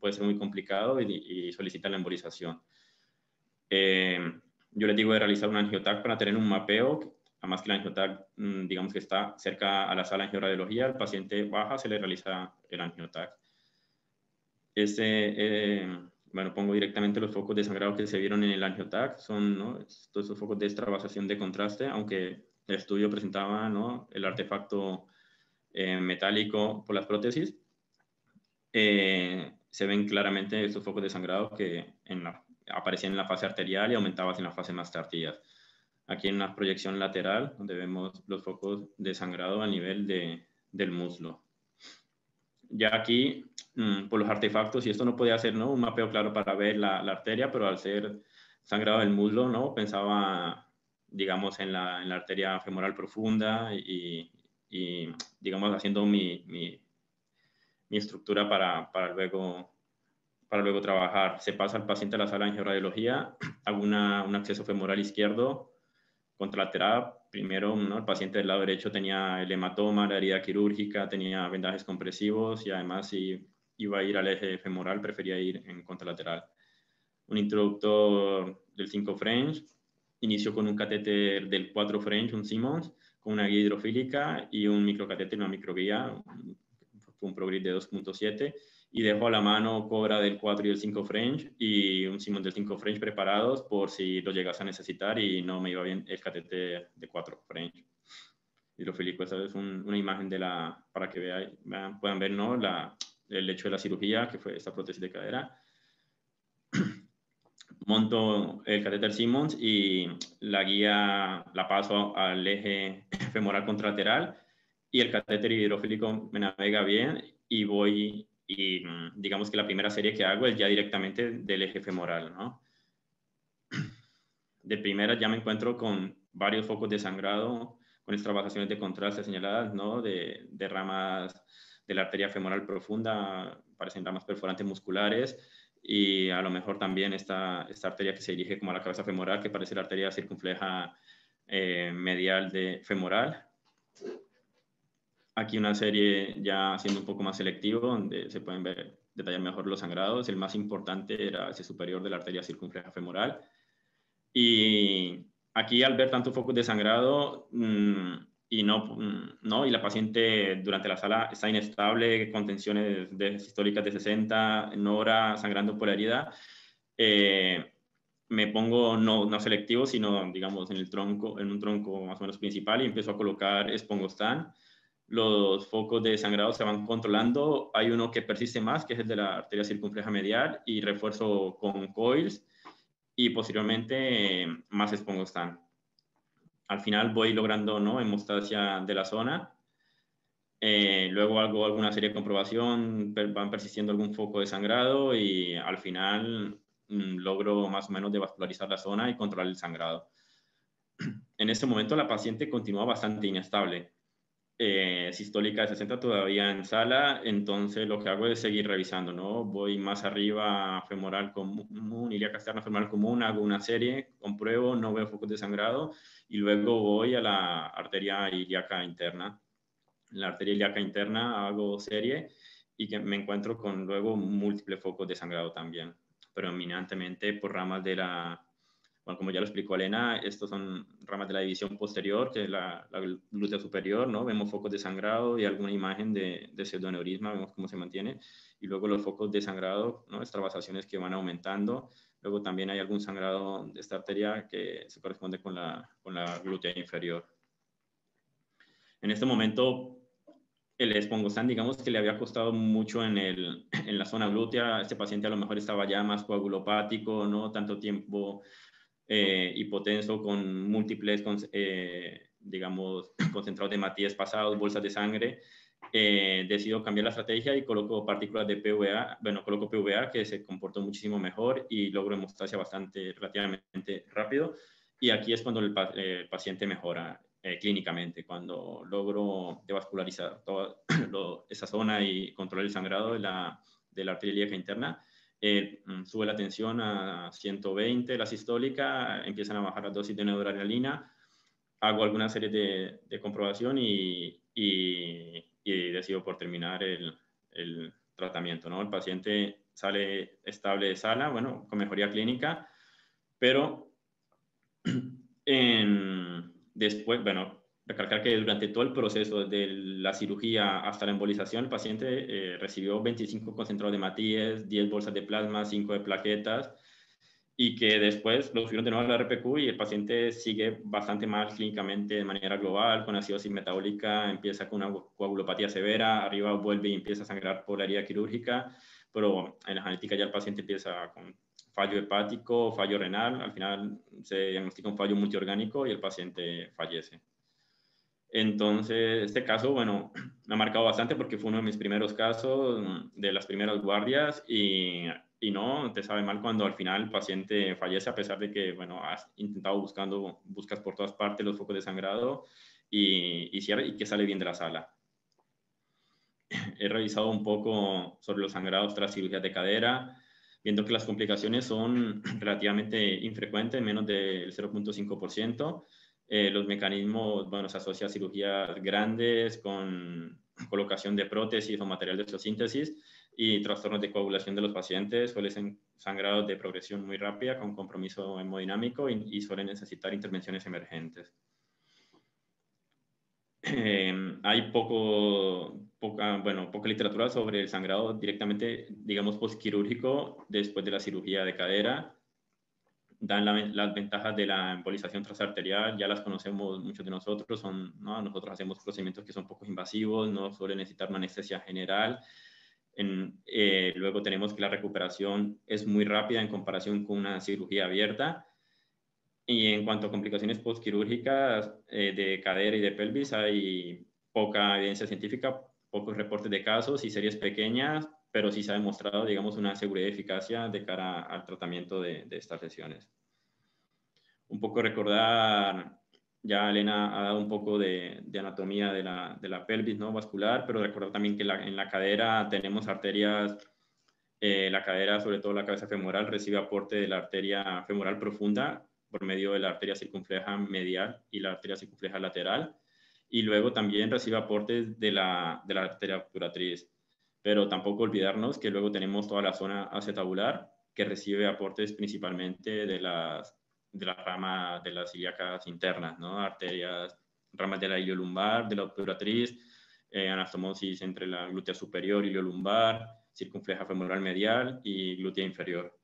puede ser muy complicado y, solicita la embolización. Eh, yo les digo de realizar un angiotac para tener un mapeo, además que el angiotac, mm, digamos que está cerca a la sala de angioradiología, el paciente baja, se le realiza el angiotac. Ese, eh, bueno, pongo directamente los focos de sangrado que se vieron en el angiotac, son ¿no? todos esos focos de extravasación de contraste, aunque el estudio presentaba ¿no? el artefacto eh, metálico por las prótesis. Eh, se ven claramente estos focos de sangrado que en aparecían en la fase arterial y aumentaban en la fase más tardía. Aquí en la proyección lateral, donde vemos los focos de sangrado a nivel de, del muslo. Ya aquí, mm, por los artefactos, y esto no podía ser ¿no? un mapeo claro para ver la, la arteria, pero al ser sangrado del muslo, ¿no? pensaba digamos, en la, en la arteria femoral profunda y, y digamos, haciendo mi, mi, mi estructura para, para, luego, para luego trabajar. Se pasa al paciente a la sala de angioradiología, hago un acceso femoral izquierdo contralateral. Primero, ¿no? el paciente del lado derecho tenía el hematoma, la herida quirúrgica, tenía vendajes compresivos y además si iba a ir al eje femoral, prefería ir en contralateral. Un introductor del 5 French, inició con un catéter del 4 French, un Simmons, con una guía hidrofílica y un microcatéter, una microguía, un ProGrid de 2.7, y dejó a la mano Cobra del 4 y del 5 French y un Simmons del 5 French preparados por si lo llegase a necesitar y no me iba bien el catéter de 4 French. Hidrofílico, esta es una imagen de la, para que vean, puedan ver ¿no? la, el hecho de la cirugía, que fue esta prótesis de cadera monto el catéter Simmons y la guía la paso al eje femoral contralateral y el catéter hidrofílico me navega bien y voy y mm, digamos que la primera serie que hago es ya directamente del eje femoral, ¿no? De primera ya me encuentro con varios focos de sangrado, con extravasaciones de contraste señaladas, ¿no? De, de ramas de la arteria femoral profunda, parecen ramas perforantes musculares, y a lo mejor también esta, esta arteria que se dirige como a la cabeza femoral, que parece la arteria circunfleja eh, medial de femoral. Aquí una serie ya siendo un poco más selectivo, donde se pueden ver detallar mejor los sangrados. El más importante era ese superior de la arteria circunfleja femoral. Y aquí al ver tanto focos de sangrado, mmm, y no, mm, no, y la paciente durante la sala está inestable, con tensiones de, históricas de 60, en hora, sangrando por la herida, eh, me pongo no, no, selectivo, sino, digamos, en el tronco, en un tronco más o menos principal y empiezo a colocar espongostán. Los focos de sangrado se van controlando. Hay uno que persiste más, que es el de la arteria circunfleja medial, y refuerzo con coils y posteriormente eh, más espongostán al final voy logrando ¿no? hemostasia de la zona. Eh, luego hago alguna serie de comprobación, van persistiendo algún foco de sangrado y al final mm, logro más o menos devascularizar la zona y controlar el sangrado. En ese momento la paciente continúa bastante inestable. Eh, sistólica de 60 todavía en sala, entonces lo que hago es seguir revisando, ¿no? Voy más arriba, femoral común, ilíaca externa femoral común, hago una serie, compruebo, no veo focos de sangrado y luego voy a la arteria ilíaca interna. En la arteria ilíaca interna hago serie y que me encuentro con luego múltiples focos de sangrado también, predominantemente por ramas de la bueno, como ya lo explicó Elena, estos son ramas de la división posterior, que es la, la glútea superior, ¿no? Vemos focos de sangrado y alguna imagen de, de pseudoneurisma, vemos cómo se mantiene. Y luego los focos de sangrado, ¿no? Extravasaciones que van aumentando. Luego también hay algún sangrado de esta arteria que se corresponde con la, con la glútea inferior. En este momento, el espongostán, digamos que le había costado mucho en, el, en la zona glútea. Este paciente a lo mejor estaba ya más coagulopático, ¿no? Tanto tiempo eh, hipotenso con múltiples, eh, digamos, concentrados de matías pasados, bolsas de sangre, eh, decidió cambiar la estrategia y colocó partículas de PVA, bueno, colocó PVA que se comportó muchísimo mejor y logró hemostasia bastante relativamente rápido. Y aquí es cuando el, paciente mejora clínicamente, cuando logro devascularizar toda esa zona y controlar el sangrado de la, de la arteria ilíaca interna eh, mm, sube la tensión a 120, la sistólica, empiezan a bajar las dosis de neuroadrenalina, hago alguna serie de, de comprobación y, y, decido por terminar el, el, tratamiento. ¿no? El paciente sale estable de sala, bueno, con mejoría clínica, pero en, después, bueno, recalcar que durante todo el proceso de la cirugía hasta la embolización, el paciente eh, recibió 25 concentrados de matíes, 10 bolsas de plasma, 5 de plaquetas, y que después lo subieron de nuevo a la RPQ y el paciente sigue bastante mal clínicamente de manera global, con acidosis metabólica, empieza con una coagulopatía severa, arriba vuelve y empieza a sangrar por la herida quirúrgica, pero en la genética ya el paciente empieza con fallo hepático, fallo renal, al final se diagnostica un fallo multiorgánico y el paciente fallece. Entonces, este caso, bueno, me ha marcado bastante porque fue uno de mis primeros casos, de las primeras guardias, y, y no, te sabe mal cuando al final el paciente fallece a pesar de que, bueno, has intentado buscando, buscas por todas partes los focos de sangrado y, y, y que sale bien de la sala. He revisado un poco sobre los sangrados tras cirugías de cadera, viendo que las complicaciones son relativamente infrecuentes, menos del 0.5%. Eh, los mecanismos, bueno, se asocia a cirugías grandes con colocación de prótesis o material de osteosíntesis y trastornos de coagulación de los pacientes, suelen ser sangrados de progresión muy rápida con compromiso hemodinámico y, y suelen necesitar intervenciones emergentes. Eh, hay poco, poca, bueno, poca literatura sobre el sangrado directamente, digamos, postquirúrgico después de la cirugía de cadera dan las ventajas de la embolización transarterial, ya las conocemos muchos de nosotros, son, ¿no? nosotros hacemos procedimientos que son poco invasivos, no suelen necesitar una anestesia general. En, eh, luego tenemos que la recuperación es muy rápida en comparación con una cirugía abierta. Y en cuanto a complicaciones postquirúrgicas eh, de cadera y de pelvis, hay poca evidencia científica, pocos reportes de casos y series pequeñas, pero sí se ha demostrado, digamos, una seguridad y eficacia de cara al tratamiento de, estas lesiones. Un poco recordar, ya Elena ha dado un poco de, anatomía de la, de la, pelvis ¿no? vascular, pero recordar también que en la cadera tenemos arterias, eh, la cadera, sobre todo la cabeza femoral, recibe aporte de la arteria femoral profunda por medio de la arteria circunfleja medial y la arteria circunfleja lateral, y luego también recibe aportes de la, de la arteria obturatriz pero tampoco olvidarnos que luego tenemos toda la zona acetabular que recibe aportes principalmente de las, de la rama de las ilíacas internas, ¿no? arterias, ramas de la iliolumbar, de la obturatriz, eh, anastomosis entre la glútea superior, iliolumbar, circunfleja femoral medial y glútea inferior.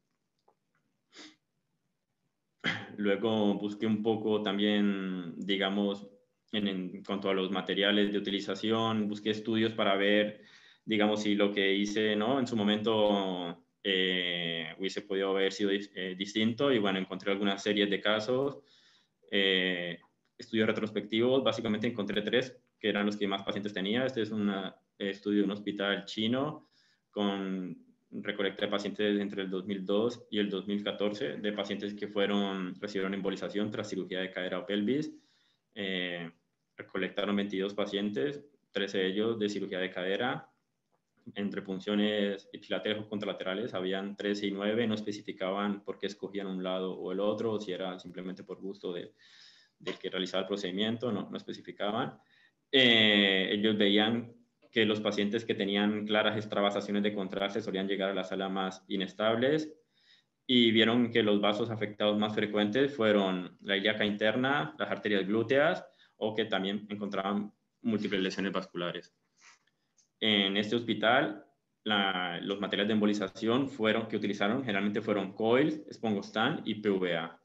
Luego busqué un poco también, digamos, en, en cuanto a los materiales de utilización, busqué estudios para ver digamos, si lo que hice ¿no? en su momento eh, hubiese podido haber sido eh, distinto. Y bueno, encontré algunas series de casos, eh, estudios retrospectivos, básicamente encontré tres, que eran los que más pacientes tenía. Este es un estudio de un hospital chino con recolecta de pacientes entre el 2002 y el 2014 de pacientes que fueron recibieron embolización tras cirugía de cadera o pelvis. recolectaron 22 pacientes, 13 de ellos de cirugía de cadera, entre punciones epilaterales o contralaterales habían 13 y 9, no especificaban por qué escogían un lado o el otro, si era simplemente por gusto de, que realizaba el procedimiento, no, no especificaban. Eh, ellos veían que los pacientes que tenían claras extravasaciones de contraste solían llegar a la sala más inestables y vieron que los vasos afectados más frecuentes fueron la ilíaca interna, las arterias glúteas o que también encontraban múltiples lesiones vasculares. En este hospital, los materiales de embolización fueron, que utilizaron generalmente fueron coils, espongostan y PVA.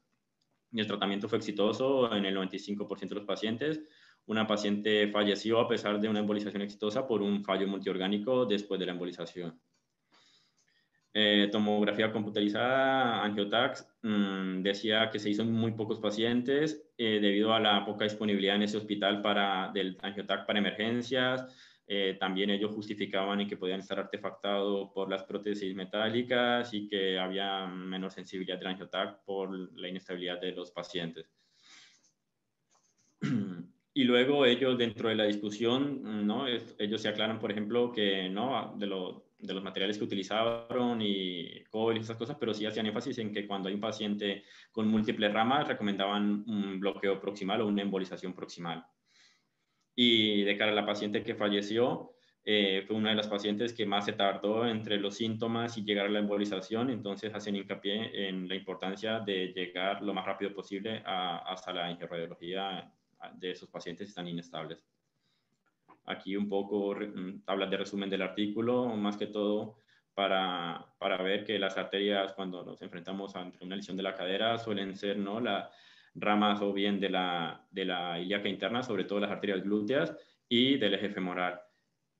Y el tratamiento fue exitoso en el 95% de los pacientes. Una paciente falleció a pesar de una embolización exitosa por un fallo multiorgánico después de la embolización. Eh, tomografía computerizada, angiotax, mm, decía que se hizo en muy pocos pacientes eh, debido a la poca disponibilidad en ese hospital para, del angiotac para emergencias. Eh, también ellos justificaban en que podían estar artefactados por las prótesis metálicas y que había menor sensibilidad del angiotac por la inestabilidad de los pacientes. Y luego ellos dentro de la discusión, ¿no? ellos se aclaran, por ejemplo, que ¿no? de, lo, de los materiales que utilizaron y coil y esas cosas, pero sí hacían énfasis en que cuando hay un paciente con múltiples ramas, recomendaban un bloqueo proximal o una embolización proximal. Y de cara a la paciente que falleció, eh, fue una de las pacientes que más se tardó entre los síntomas y llegar a la embolización, entonces hacen hincapié en la importancia de llegar lo más rápido posible a, hasta la angioradiología de esos pacientes que están inestables. Aquí un poco mm, tablas de resumen del artículo, más que todo para, para, ver que las arterias cuando nos enfrentamos a una lesión de la cadera suelen ser ¿no? las ramas o bien de la, de la ilíaca interna, sobre todo las arterias glúteas y del eje femoral.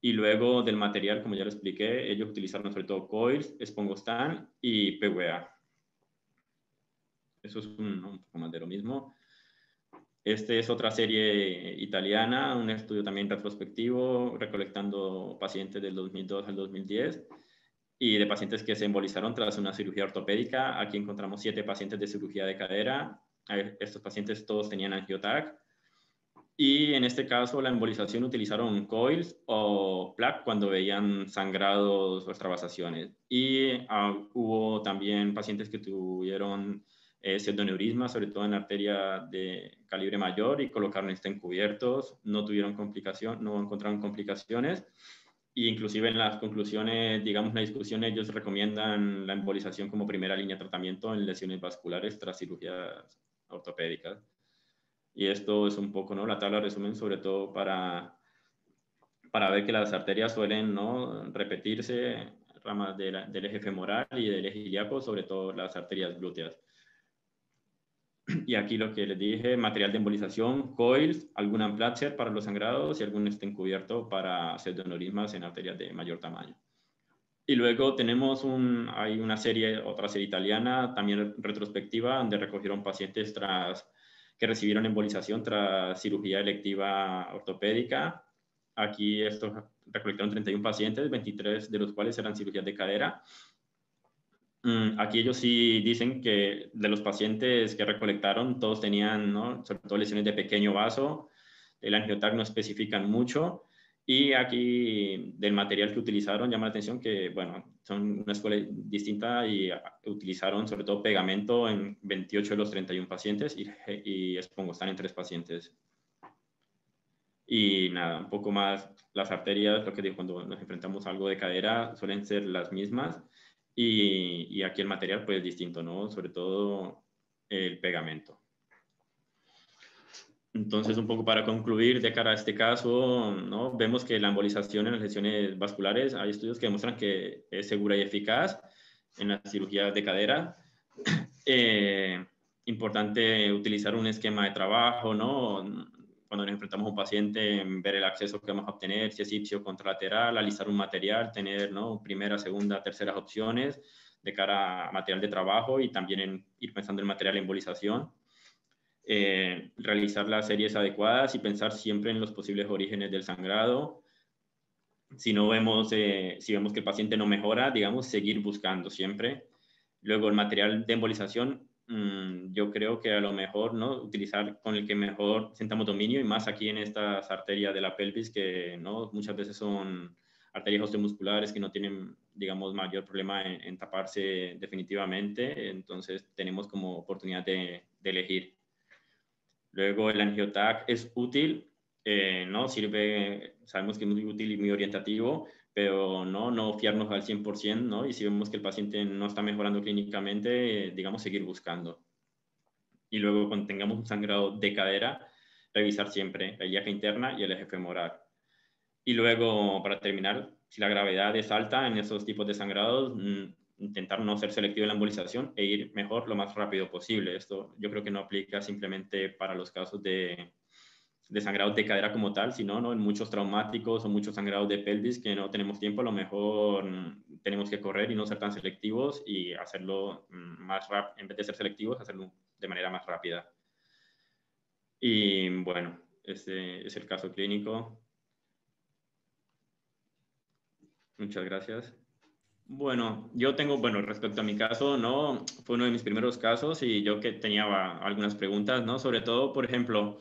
Y luego del material, como ya lo expliqué, ellos utilizaron sobre todo coils, espongostan y PVA. Eso es un, un poco más de lo mismo. Este es otra serie italiana, un estudio también retrospectivo, recolectando pacientes del 2002 al 2010 y de pacientes que se embolizaron tras una cirugía ortopédica. Aquí encontramos siete pacientes de cirugía de cadera. Estos pacientes todos tenían angiotac. Y en este caso, la embolización utilizaron coils o plaque cuando veían sangrados o extravasaciones. Y ah, hubo también pacientes que tuvieron eh, pseudoneurisma, sobre todo en arteria de calibre mayor, y colocaron este encubiertos, no tuvieron complicación, no encontraron complicaciones, e inclusive en las conclusiones, digamos, la discusión, ellos recomiendan la embolización como primera línea de tratamiento en lesiones vasculares tras cirugías ortopédicas. Y esto es un poco, ¿no? La tabla resumen sobre todo para, para ver que las arterias suelen, ¿no? Repetirse ramas del eje femoral y del eje ilíaco, sobre todo las arterias glúteas. Y aquí lo que les dije, material de embolización, coils, algún amplatzer para los sangrados y algún estén cubierto para pseudoneurismas en arterias de mayor tamaño. Y luego tenemos un, hay una serie, otra serie italiana, también retrospectiva, donde recogieron pacientes tras, que recibieron embolización tras cirugía electiva ortopédica. Aquí estos recolectaron 31 pacientes, 23 de los cuales eran cirugías de cadera Mm, aquí ellos sí dicen que de los pacientes que recolectaron, todos tenían, ¿no? sobre todo lesiones de pequeño vaso, el angiotac no especifican mucho, y aquí del material que utilizaron llama la atención que, bueno, son una escuela distinta y utilizaron sobre todo pegamento en 28 de los 31 pacientes y, y están en tres pacientes. Y nada, un poco más las arterias, lo que digo, cuando nos enfrentamos a algo de cadera, suelen ser las mismas y, aquí el material pues es distinto, ¿no? Sobre todo el pegamento. Entonces, un poco para concluir de cara a este caso, ¿no? vemos que la embolización en las lesiones vasculares, hay estudios que demuestran que es segura y eficaz en la cirugía de cadera. Eh, importante utilizar un esquema de trabajo, ¿no? cuando nos enfrentamos a un paciente, ver el acceso que vamos a obtener, si es ipsio contralateral, alisar un material, tener ¿no? primera, segunda, terceras opciones de cara a material de trabajo y también ir pensando en material de embolización. Eh, realizar las series adecuadas y pensar siempre en los posibles orígenes del sangrado. Si no vemos, eh, si vemos que el paciente no mejora, digamos, seguir buscando siempre. Luego el material de embolización, Mm, yo creo que a lo mejor ¿no? utilizar con el que mejor sentamos dominio y más aquí en estas arterias de la pelvis que ¿no? muchas veces son arterias osteomusculares que no tienen, digamos, mayor problema en, taparse definitivamente, entonces tenemos como oportunidad de, elegir. Luego el angiotac es útil eh, ¿no? Sirve, sabemos que es muy útil y muy orientativo, pero no, no fiarnos al 100%, ¿no? Y si vemos que el paciente no está mejorando clínicamente, digamos, seguir buscando. Y luego, cuando tengamos un sangrado de cadera, revisar siempre la llaga interna y el eje femoral. Y luego, para terminar, si la gravedad es alta en esos tipos de sangrados, mm, intentar no ser selectivo en la embolización e ir mejor lo más rápido posible. Esto yo creo que no aplica simplemente para los casos de, de sangrados de cadera como tal, sino ¿no? en muchos traumáticos o muchos sangrados de pelvis que no tenemos tiempo, a lo mejor mm, tenemos que correr y no ser tan selectivos y hacerlo mm, más rápido, en vez de ser selectivos, hacerlo de manera más rápida. Y bueno, este es el caso clínico. Muchas gracias. Bueno, yo tengo, bueno, respecto a mi caso, ¿no? Fue uno de mis primeros casos y yo que tenía algunas preguntas, ¿no? Sobre todo, por ejemplo,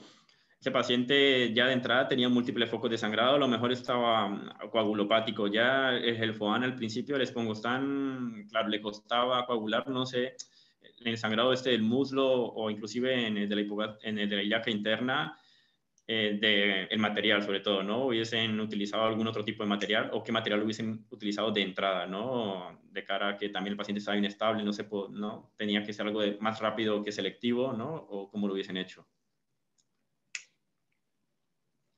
ese paciente ya de entrada tenía múltiples focos de sangrado, a lo mejor estaba mm, coagulopático, ya el FOAN al principio, el espongostán, claro, le costaba coagular, no sé, en el sangrado este del muslo o inclusive en el de la, en el de la ilaca interna, eh, de el material sobre todo, ¿no? Hubiesen utilizado algún otro tipo de material o qué material hubiesen utilizado de entrada, ¿no? De cara a que también el paciente estaba inestable, no, se no tenía que ser algo más rápido que selectivo, ¿no? O cómo lo hubiesen hecho.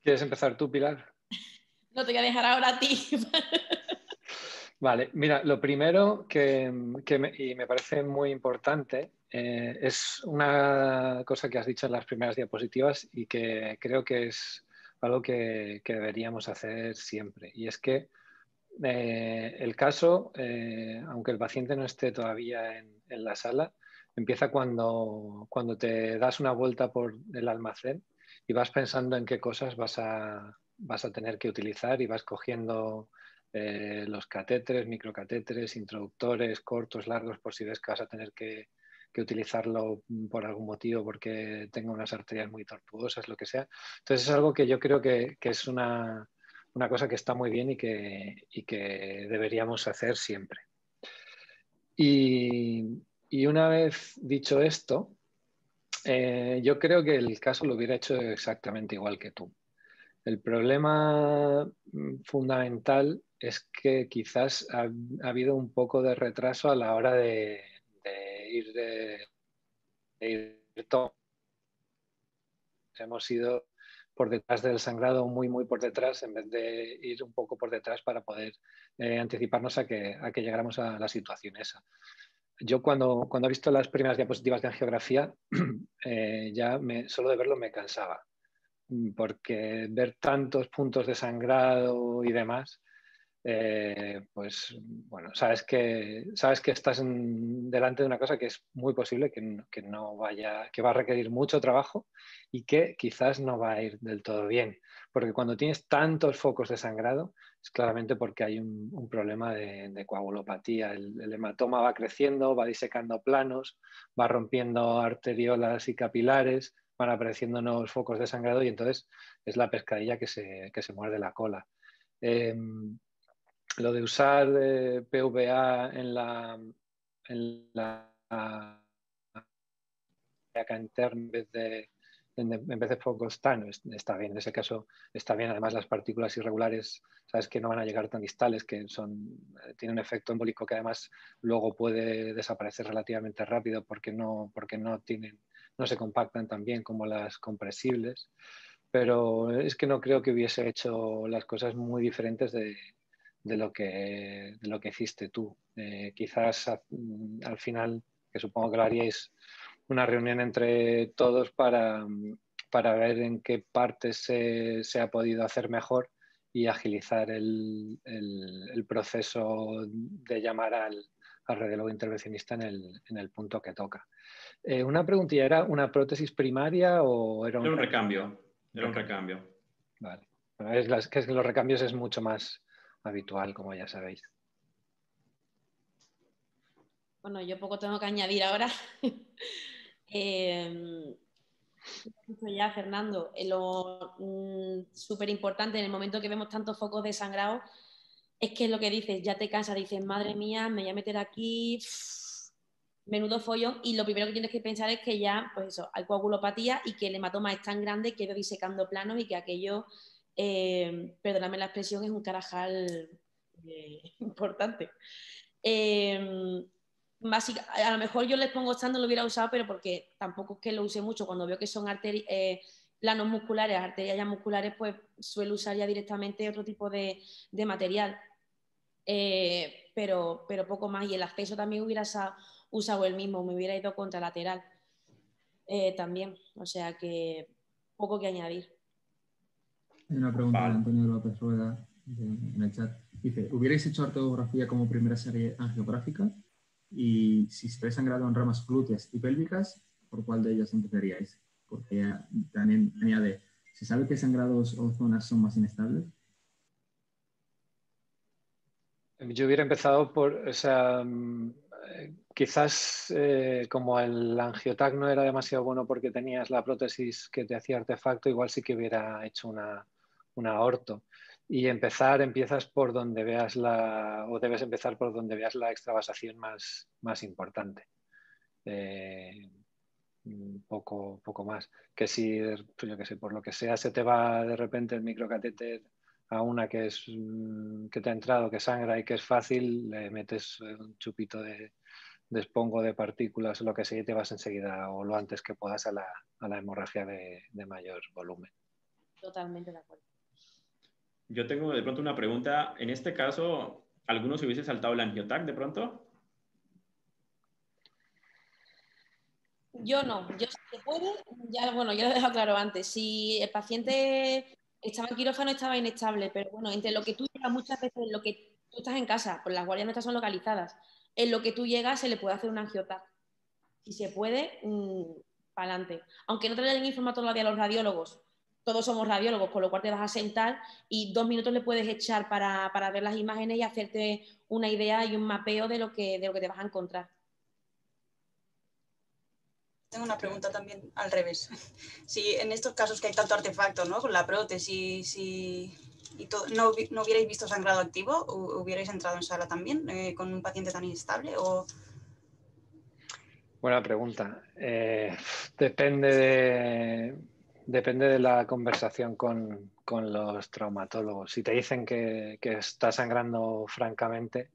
¿Quieres empezar tú, Pilar? No te voy a dejar ahora a ti. vale, mira, lo primero que, me, y me parece muy importante eh, es una cosa que has dicho en las primeras diapositivas y que creo que es algo que, deberíamos hacer siempre. Y es que eh, el caso, eh, aunque el paciente no esté todavía en, la sala, empieza cuando, cuando te das una vuelta por el almacén y vas pensando en qué cosas vas a, vas a tener que utilizar y vas cogiendo los catéteres, microcatéteres, introductores, cortos, largos, por si ves que vas a tener que, utilizarlo por algún motivo, porque tenga unas arterias muy tortuosas, lo que sea. Entonces es algo que yo creo que, es una, cosa que está muy bien y que, que deberíamos hacer siempre. Y, y, una vez dicho esto, eh, yo creo que el caso lo hubiera hecho exactamente igual que tú. El problema mm, fundamental es que quizás ha, habido un poco de retraso a la hora de, ir de, ir Hemos ido por detrás del sangrado, muy, muy por detrás, en vez de ir un poco por detrás para poder eh, anticiparnos a que, a que llegáramos a la situación esa. Yo cuando, cuando he visto las primeras diapositivas de angiografía, eh, ya me, solo de verlo me cansaba, mm, porque ver tantos puntos de sangrado y demás, eh, pues bueno, sabes que, sabes que estás delante de una cosa que es muy posible que, que, no vaya, que va a requerir mucho trabajo y que quizás no va a ir del todo bien. Porque cuando tienes tantos focos de sangrado, es claramente porque hay un, problema de, coagulopatía. El, hematoma va creciendo, va disecando planos, va rompiendo arteriolas y capilares, van apareciendo nuevos focos de sangrado y entonces es la pescadilla que se, que se muerde la cola. Em, lo de usar eh, PVA en la, en la interna en vez de en, vez de está bien, en ese caso está bien. Además, las partículas irregulares, sabes que no van a llegar tan distales, que son, eh, tienen un efecto embólico que además luego puede desaparecer relativamente rápido porque no, porque no, tienen, no se compactan tan bien como las compresibles. Pero es que no creo que hubiese hecho las cosas muy diferentes de, de lo, que, de lo que hiciste tú. Eh, quizás al final, que supongo que lo haríais una reunión entre todos para, ver en qué partes se, ha podido hacer mejor y agilizar el, proceso de llamar al, al intervencionista en el, punto que toca. Eh, una preguntilla, ¿era una prótesis primaria o era un, recambio? Era un recambio. Vale. es, que los recambios es mucho más habitual, como ya sabéis. Bueno, yo poco tengo que añadir ahora. Eh, ya, Fernando, eh, lo mm, súper importante en el momento que vemos tantos focos de sangrado es que lo que dices, ya te cansa, dices, madre mía, me voy a meter aquí menudo follón y lo primero que tienes que pensar es que ya, pues eso, hay coagulopatía y que el hematoma es tan grande que he disecando planos y que aquello, eh, perdóname la expresión, es un carajal eh, importante. Eh, a lo mejor yo les pongo stand, lo hubiera usado, pero porque tampoco es que lo use mucho. Cuando veo que son planos musculares, arterias ya musculares, pues suelo usar ya directamente otro tipo de, material. pero, pero poco más. Y el acceso también hubiera usado el mismo, me hubiera ido contralateral eh, también. O sea que poco que añadir. Hay una pregunta de Antonio López Rueda en el chat. Dice, ¿hubierais hecho arqueografía como primera serie angiográfica? Y si se ve sangrado en ramas glúteas y pélvicas, ¿por cuál de ellas empezaríais? Porque también añade, ¿se sabe qué sangrados o zonas son más inestables? Yo hubiera empezado por, o sea, quizás eh, como el angiotac no era demasiado bueno porque tenías la prótesis que te hacía artefacto, igual sí que hubiera hecho una, una orto. Y empezar, empiezas por donde veas la, o debes empezar por donde veas la extravasación más, más importante. Eh, poco, poco más. Que si, pues yo que sé, por lo que sea, se te va de repente el microcatéter a una que, es, mm, que te ha entrado, que sangra y que es fácil, le metes un chupito de, de de partículas o lo que sea y te vas enseguida o lo antes que puedas a la, a la hemorragia de, de, mayor volumen. Totalmente de acuerdo. Yo tengo de pronto una pregunta. En este caso, ¿alguno se hubiese saltado el angiotac de pronto? Yo no. Yo si se puede, ya, bueno, ya lo he dejado claro antes. Si el paciente estaba en quirófano, estaba inestable, pero bueno, entre lo que tú llegas muchas veces, lo que tú estás en casa, pues las guardias nuestras son localizadas, en lo que tú llegas se le puede hacer un angiotac. Si se puede, mm, para adelante. Aunque no te den informar todavía a los radiólogos, todos somos radiólogos, con lo cual te vas a sentar y dos minutos le puedes echar para, para ver las imágenes y hacerte una idea y un mapeo de lo que, de lo que te vas a encontrar. Tengo una pregunta también al revés. Si en estos casos que hay tanto artefacto, ¿no? Con la prótesis y, todo, no, no, hubierais visto sangrado activo, hubierais entrado en sala también eh, con un paciente tan inestable o... Buena pregunta. Eh, depende, de, depende de la conversación con, con, los traumatólogos. Si te dicen que, que está sangrando francamente,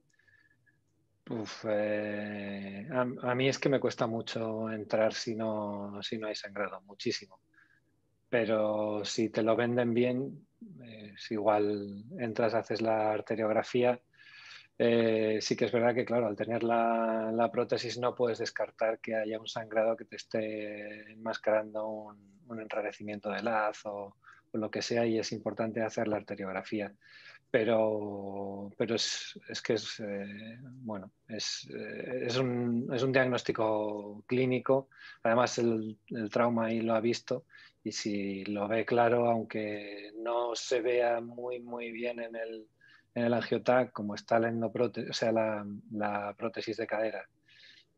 eh, a, mí es que me cuesta mucho entrar si no, si no hay sangrado, muchísimo. Pero si te lo venden bien, eh, si igual entras, haces la arteriografía, eh, sí que es verdad que, claro, al tener la, prótesis no puedes descartar que haya un sangrado que te esté enmascarando un, enrarecimiento del haz o, lo que sea y es importante hacer la arteriografía pero, pero es, es que es, eh, bueno, es, eh, es, un, es, un, diagnóstico clínico. Además, el, el, trauma ahí lo ha visto y si lo ve claro, aunque no se vea muy, muy bien en el, en el angiotac, como está la, o sea, la, la prótesis de cadera,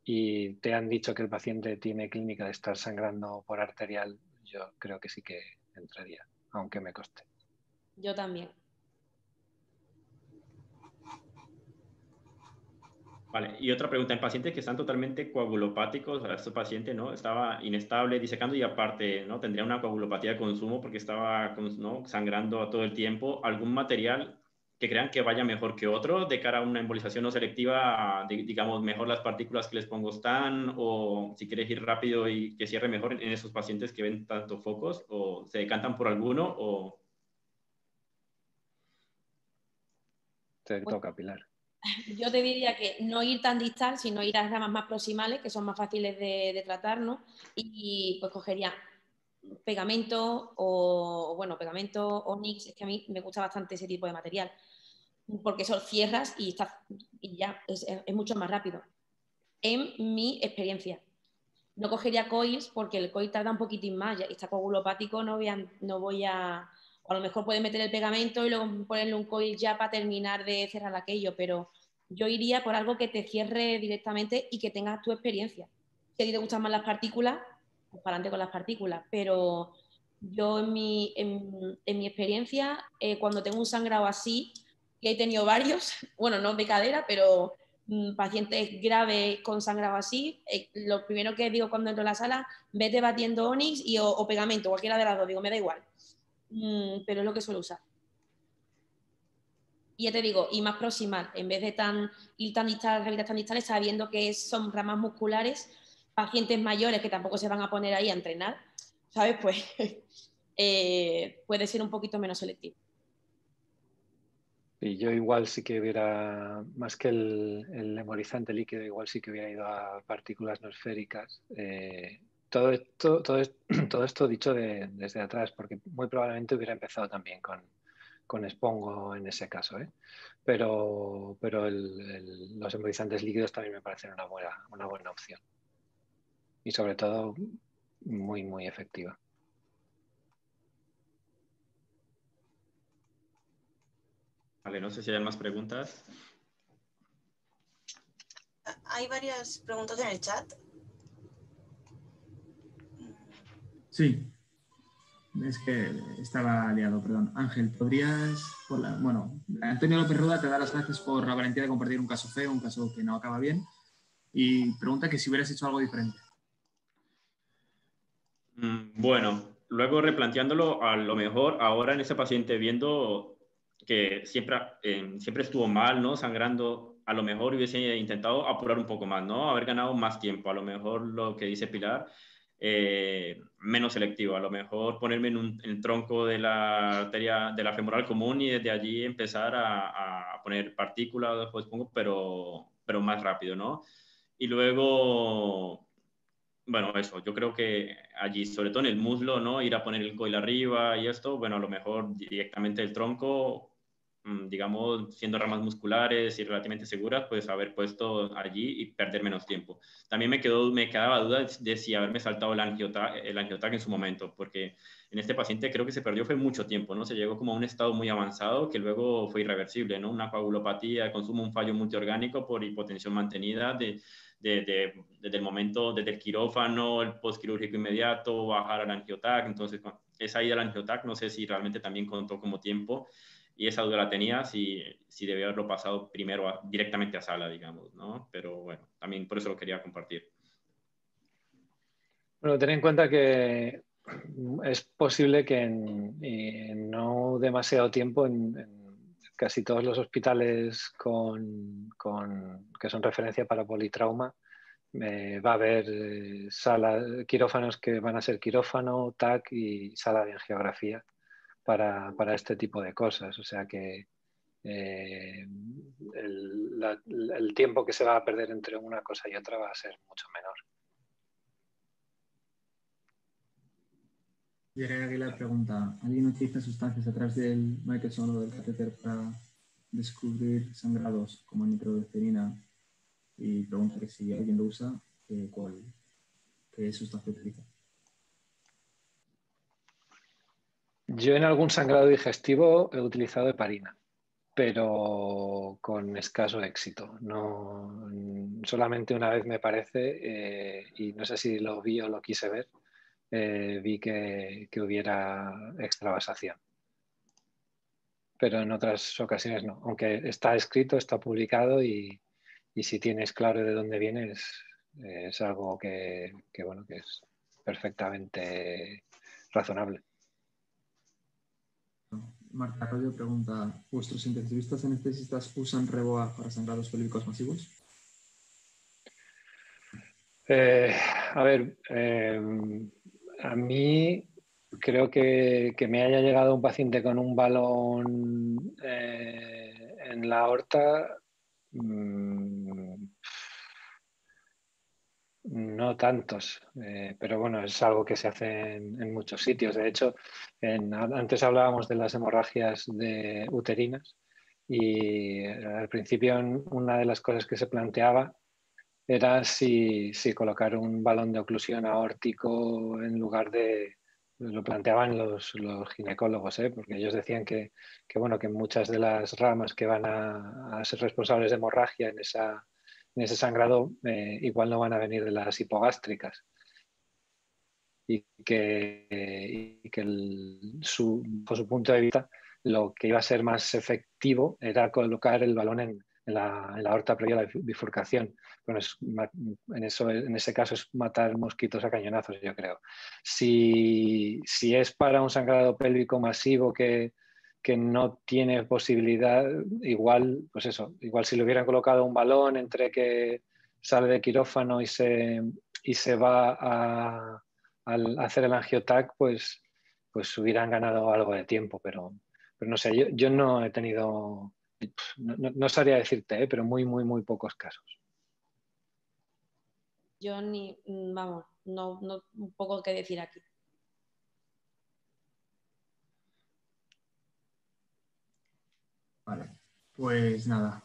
y te han dicho que el paciente tiene clínica de estar sangrando por arterial, yo creo que sí que entraría, aunque me coste. Yo también. Vale, y otra pregunta, en pacientes que están totalmente coagulopáticos, este paciente ¿no? estaba inestable, disecando y aparte ¿no? tendría una coagulopatía de consumo porque estaba ¿no? sangrando todo el tiempo, ¿algún material que crean que vaya mejor que otro de cara a una embolización no selectiva, digamos, mejor las partículas que les pongo están, o si quieres ir rápido y que cierre mejor en, esos pacientes que ven tantos focos, o se decantan por alguno, o... Te toca, Pilar. Yo te diría que no ir tan distal, sino ir a ramas más proximales, que son más fáciles de, tratar, ¿no? Y pues cogería pegamento o, bueno, pegamento Onyx, es que a mí me gusta bastante ese tipo de material, porque eso cierras y, está, y ya es, mucho más rápido. En mi experiencia. No cogería coils porque el coil tarda un poquitín más y está coagulopático, no voy a, no voy a a lo mejor puedes meter el pegamento y luego ponerle un coil ya para terminar de cerrar aquello, pero yo iría por algo que te cierre directamente y que tengas tu experiencia. Si a ti te gustan más las partículas, pues para adelante con las partículas, pero yo en mi, en, mi experiencia, eh, cuando tengo un sangrado así, que he tenido varios, bueno, no de cadera, pero mm, pacientes graves con sangrado así, eh, lo primero que digo cuando entro a la sala, vete batiendo Onix y, o, pegamento, cualquiera de las dos, digo, me da igual. Mm, pero es lo que suelo usar. Y ya te digo, y más proximal, en vez de tan, ir tan distales, tan distales, sabiendo que son ramas musculares, pacientes mayores que tampoco se van a poner ahí a entrenar, ¿sabes? Pues eh, puede ser un poquito menos selectivo. Y yo igual sí que hubiera, más que el, el líquido, igual sí que hubiera ido a partículas no esféricas. Eh, todo, esto, todo, todo esto dicho desde atrás, porque muy probablemente hubiera empezado también con, con Espongo en ese caso. ¿eh? Pero, pero los embolizantes líquidos también me parecen una buena, una buena opción. Y sobre todo, muy, muy efectiva. Vale, no sé si hay más preguntas. Hay varias preguntas en el chat. Sí, es que estaba liado, perdón. Ángel, ¿podrías, bueno, Antonio López Ruda te da las gracias por la valentía de compartir un caso feo, un caso que no acaba bien, y pregunta que si hubieras hecho algo diferente. Mm, bueno, luego replanteándolo, a lo mejor ahora en ese paciente viendo que siempre, eh, siempre estuvo mal, ¿no? Sangrando, a lo mejor hubiese intentado apurar un poco más, ¿no? Haber ganado más tiempo, a lo mejor lo que dice Pilar, eh, menos selectivo. A lo mejor ponerme en, el tronco de la arteria de la femoral común y desde allí empezar a, poner partículas, pues pongo, pero, pero más rápido, ¿no? Y luego, bueno, eso, yo creo que allí, sobre todo en el muslo, ¿no? Ir a poner el coil arriba y esto, bueno, a lo mejor directamente el tronco digamos, siendo ramas musculares y relativamente seguras, pues haber puesto allí y perder menos tiempo. También me, quedó, me quedaba duda de si haberme saltado el angiotac, el angiotac en su momento, porque en este paciente creo que se perdió fue mucho tiempo, ¿no? Se llegó como a un estado muy avanzado que luego fue irreversible, ¿no? Una coagulopatía, consumo un fallo multiorgánico por hipotensión mantenida de, de, desde el momento, desde el quirófano, el postquirúrgico inmediato, bajar al angiotac. Entonces, esa ida al angiotac no sé si realmente también contó como tiempo y esa duda la tenía si, si debía haberlo pasado primero directamente a sala, digamos, ¿no? Pero bueno, también por eso lo quería compartir. Bueno, ten en cuenta que es posible que en, no demasiado tiempo en, casi todos los hospitales con, con, que son referencia para politrauma eh, va a haber eh, sala, quirófanos que van a ser quirófano, TAC y sala de angiografía para, para este tipo de cosas. O sea que eh, el, tiempo que se va a perder entre una cosa y otra va a ser mucho menor. Jerry Aguilar pregunta, ¿alguien utiliza sustancias a través del Michelson o del catéter para descubrir sangrados como nitroglicerina? Y pregunta que si alguien lo usa, ¿cuál, ¿qué sustancia utiliza? Yo en algún sangrado digestivo he utilizado heparina, pero con escaso éxito. No, solamente una vez me parece, eh, y no sé si lo vi o lo quise ver, eh, vi que, hubiera extravasación. Pero en otras ocasiones no, aunque está escrito, está publicado y, si tienes claro de dónde viene es, algo que, bueno, que es perfectamente razonable. Marta Arroyo pregunta, ¿vuestros intensivistas anestesistas usan Reboa para sangrados pélvicos masivos? Eh, a ver, eh, a mí creo que, que, me haya llegado un paciente con un balón eh, en la aorta, mm, tantos, eh, pero bueno, es algo que se hace en, muchos sitios. De hecho, antes hablábamos de las hemorragias de uterinas y eh, al principio una de las cosas que se planteaba era si, colocar un balón de oclusión aórtico en lugar de, lo planteaban los, ginecólogos, ¿eh? porque ellos decían que, bueno, que muchas de las ramas que van a ser responsables de hemorragia en esa en ese sangrado eh, igual no van a venir de las hipogástricas. Y que, su, por su punto de vista, lo que iba a ser más efectivo era colocar el balón en, en la, en la aorta previa a la bifurcación. Bueno, en, eso, en ese caso es matar mosquitos a cañonazos, yo creo. Si, si es para un sangrado pélvico masivo que, que no tiene posibilidad, igual, pues eso, igual si le hubieran colocado un balón entre que sale de quirófano y se, y se va a, hacer el angiotac, pues, pues hubieran ganado algo de tiempo, pero, pero no sé, yo, yo no he tenido no, sabría decirte, ¿eh? pero muy, muy, muy pocos casos. Yo ni, vamos, no, no poco que decir aquí. Vale, pues nada,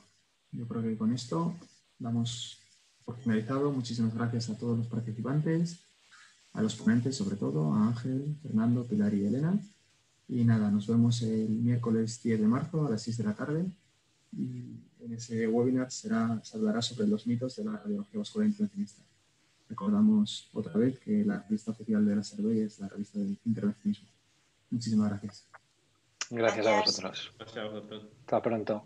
yo creo que con esto damos por finalizado. Muchísimas gracias a todos los participantes, a los ponentes sobre todo, a Ángel, Fernando, Pilar y Elena. Y nada, nos vemos el miércoles 10 de marzo a las 6 de la tarde y en ese webinar será, se hablará sobre los mitos de la radiología vascular intervencionista. Recordamos otra vez que la revista oficial de la Survey es la revista del intervencionismo. Muchísimas gracias. Gracias, a vosotros. Gracias a vosotros. Hasta pronto.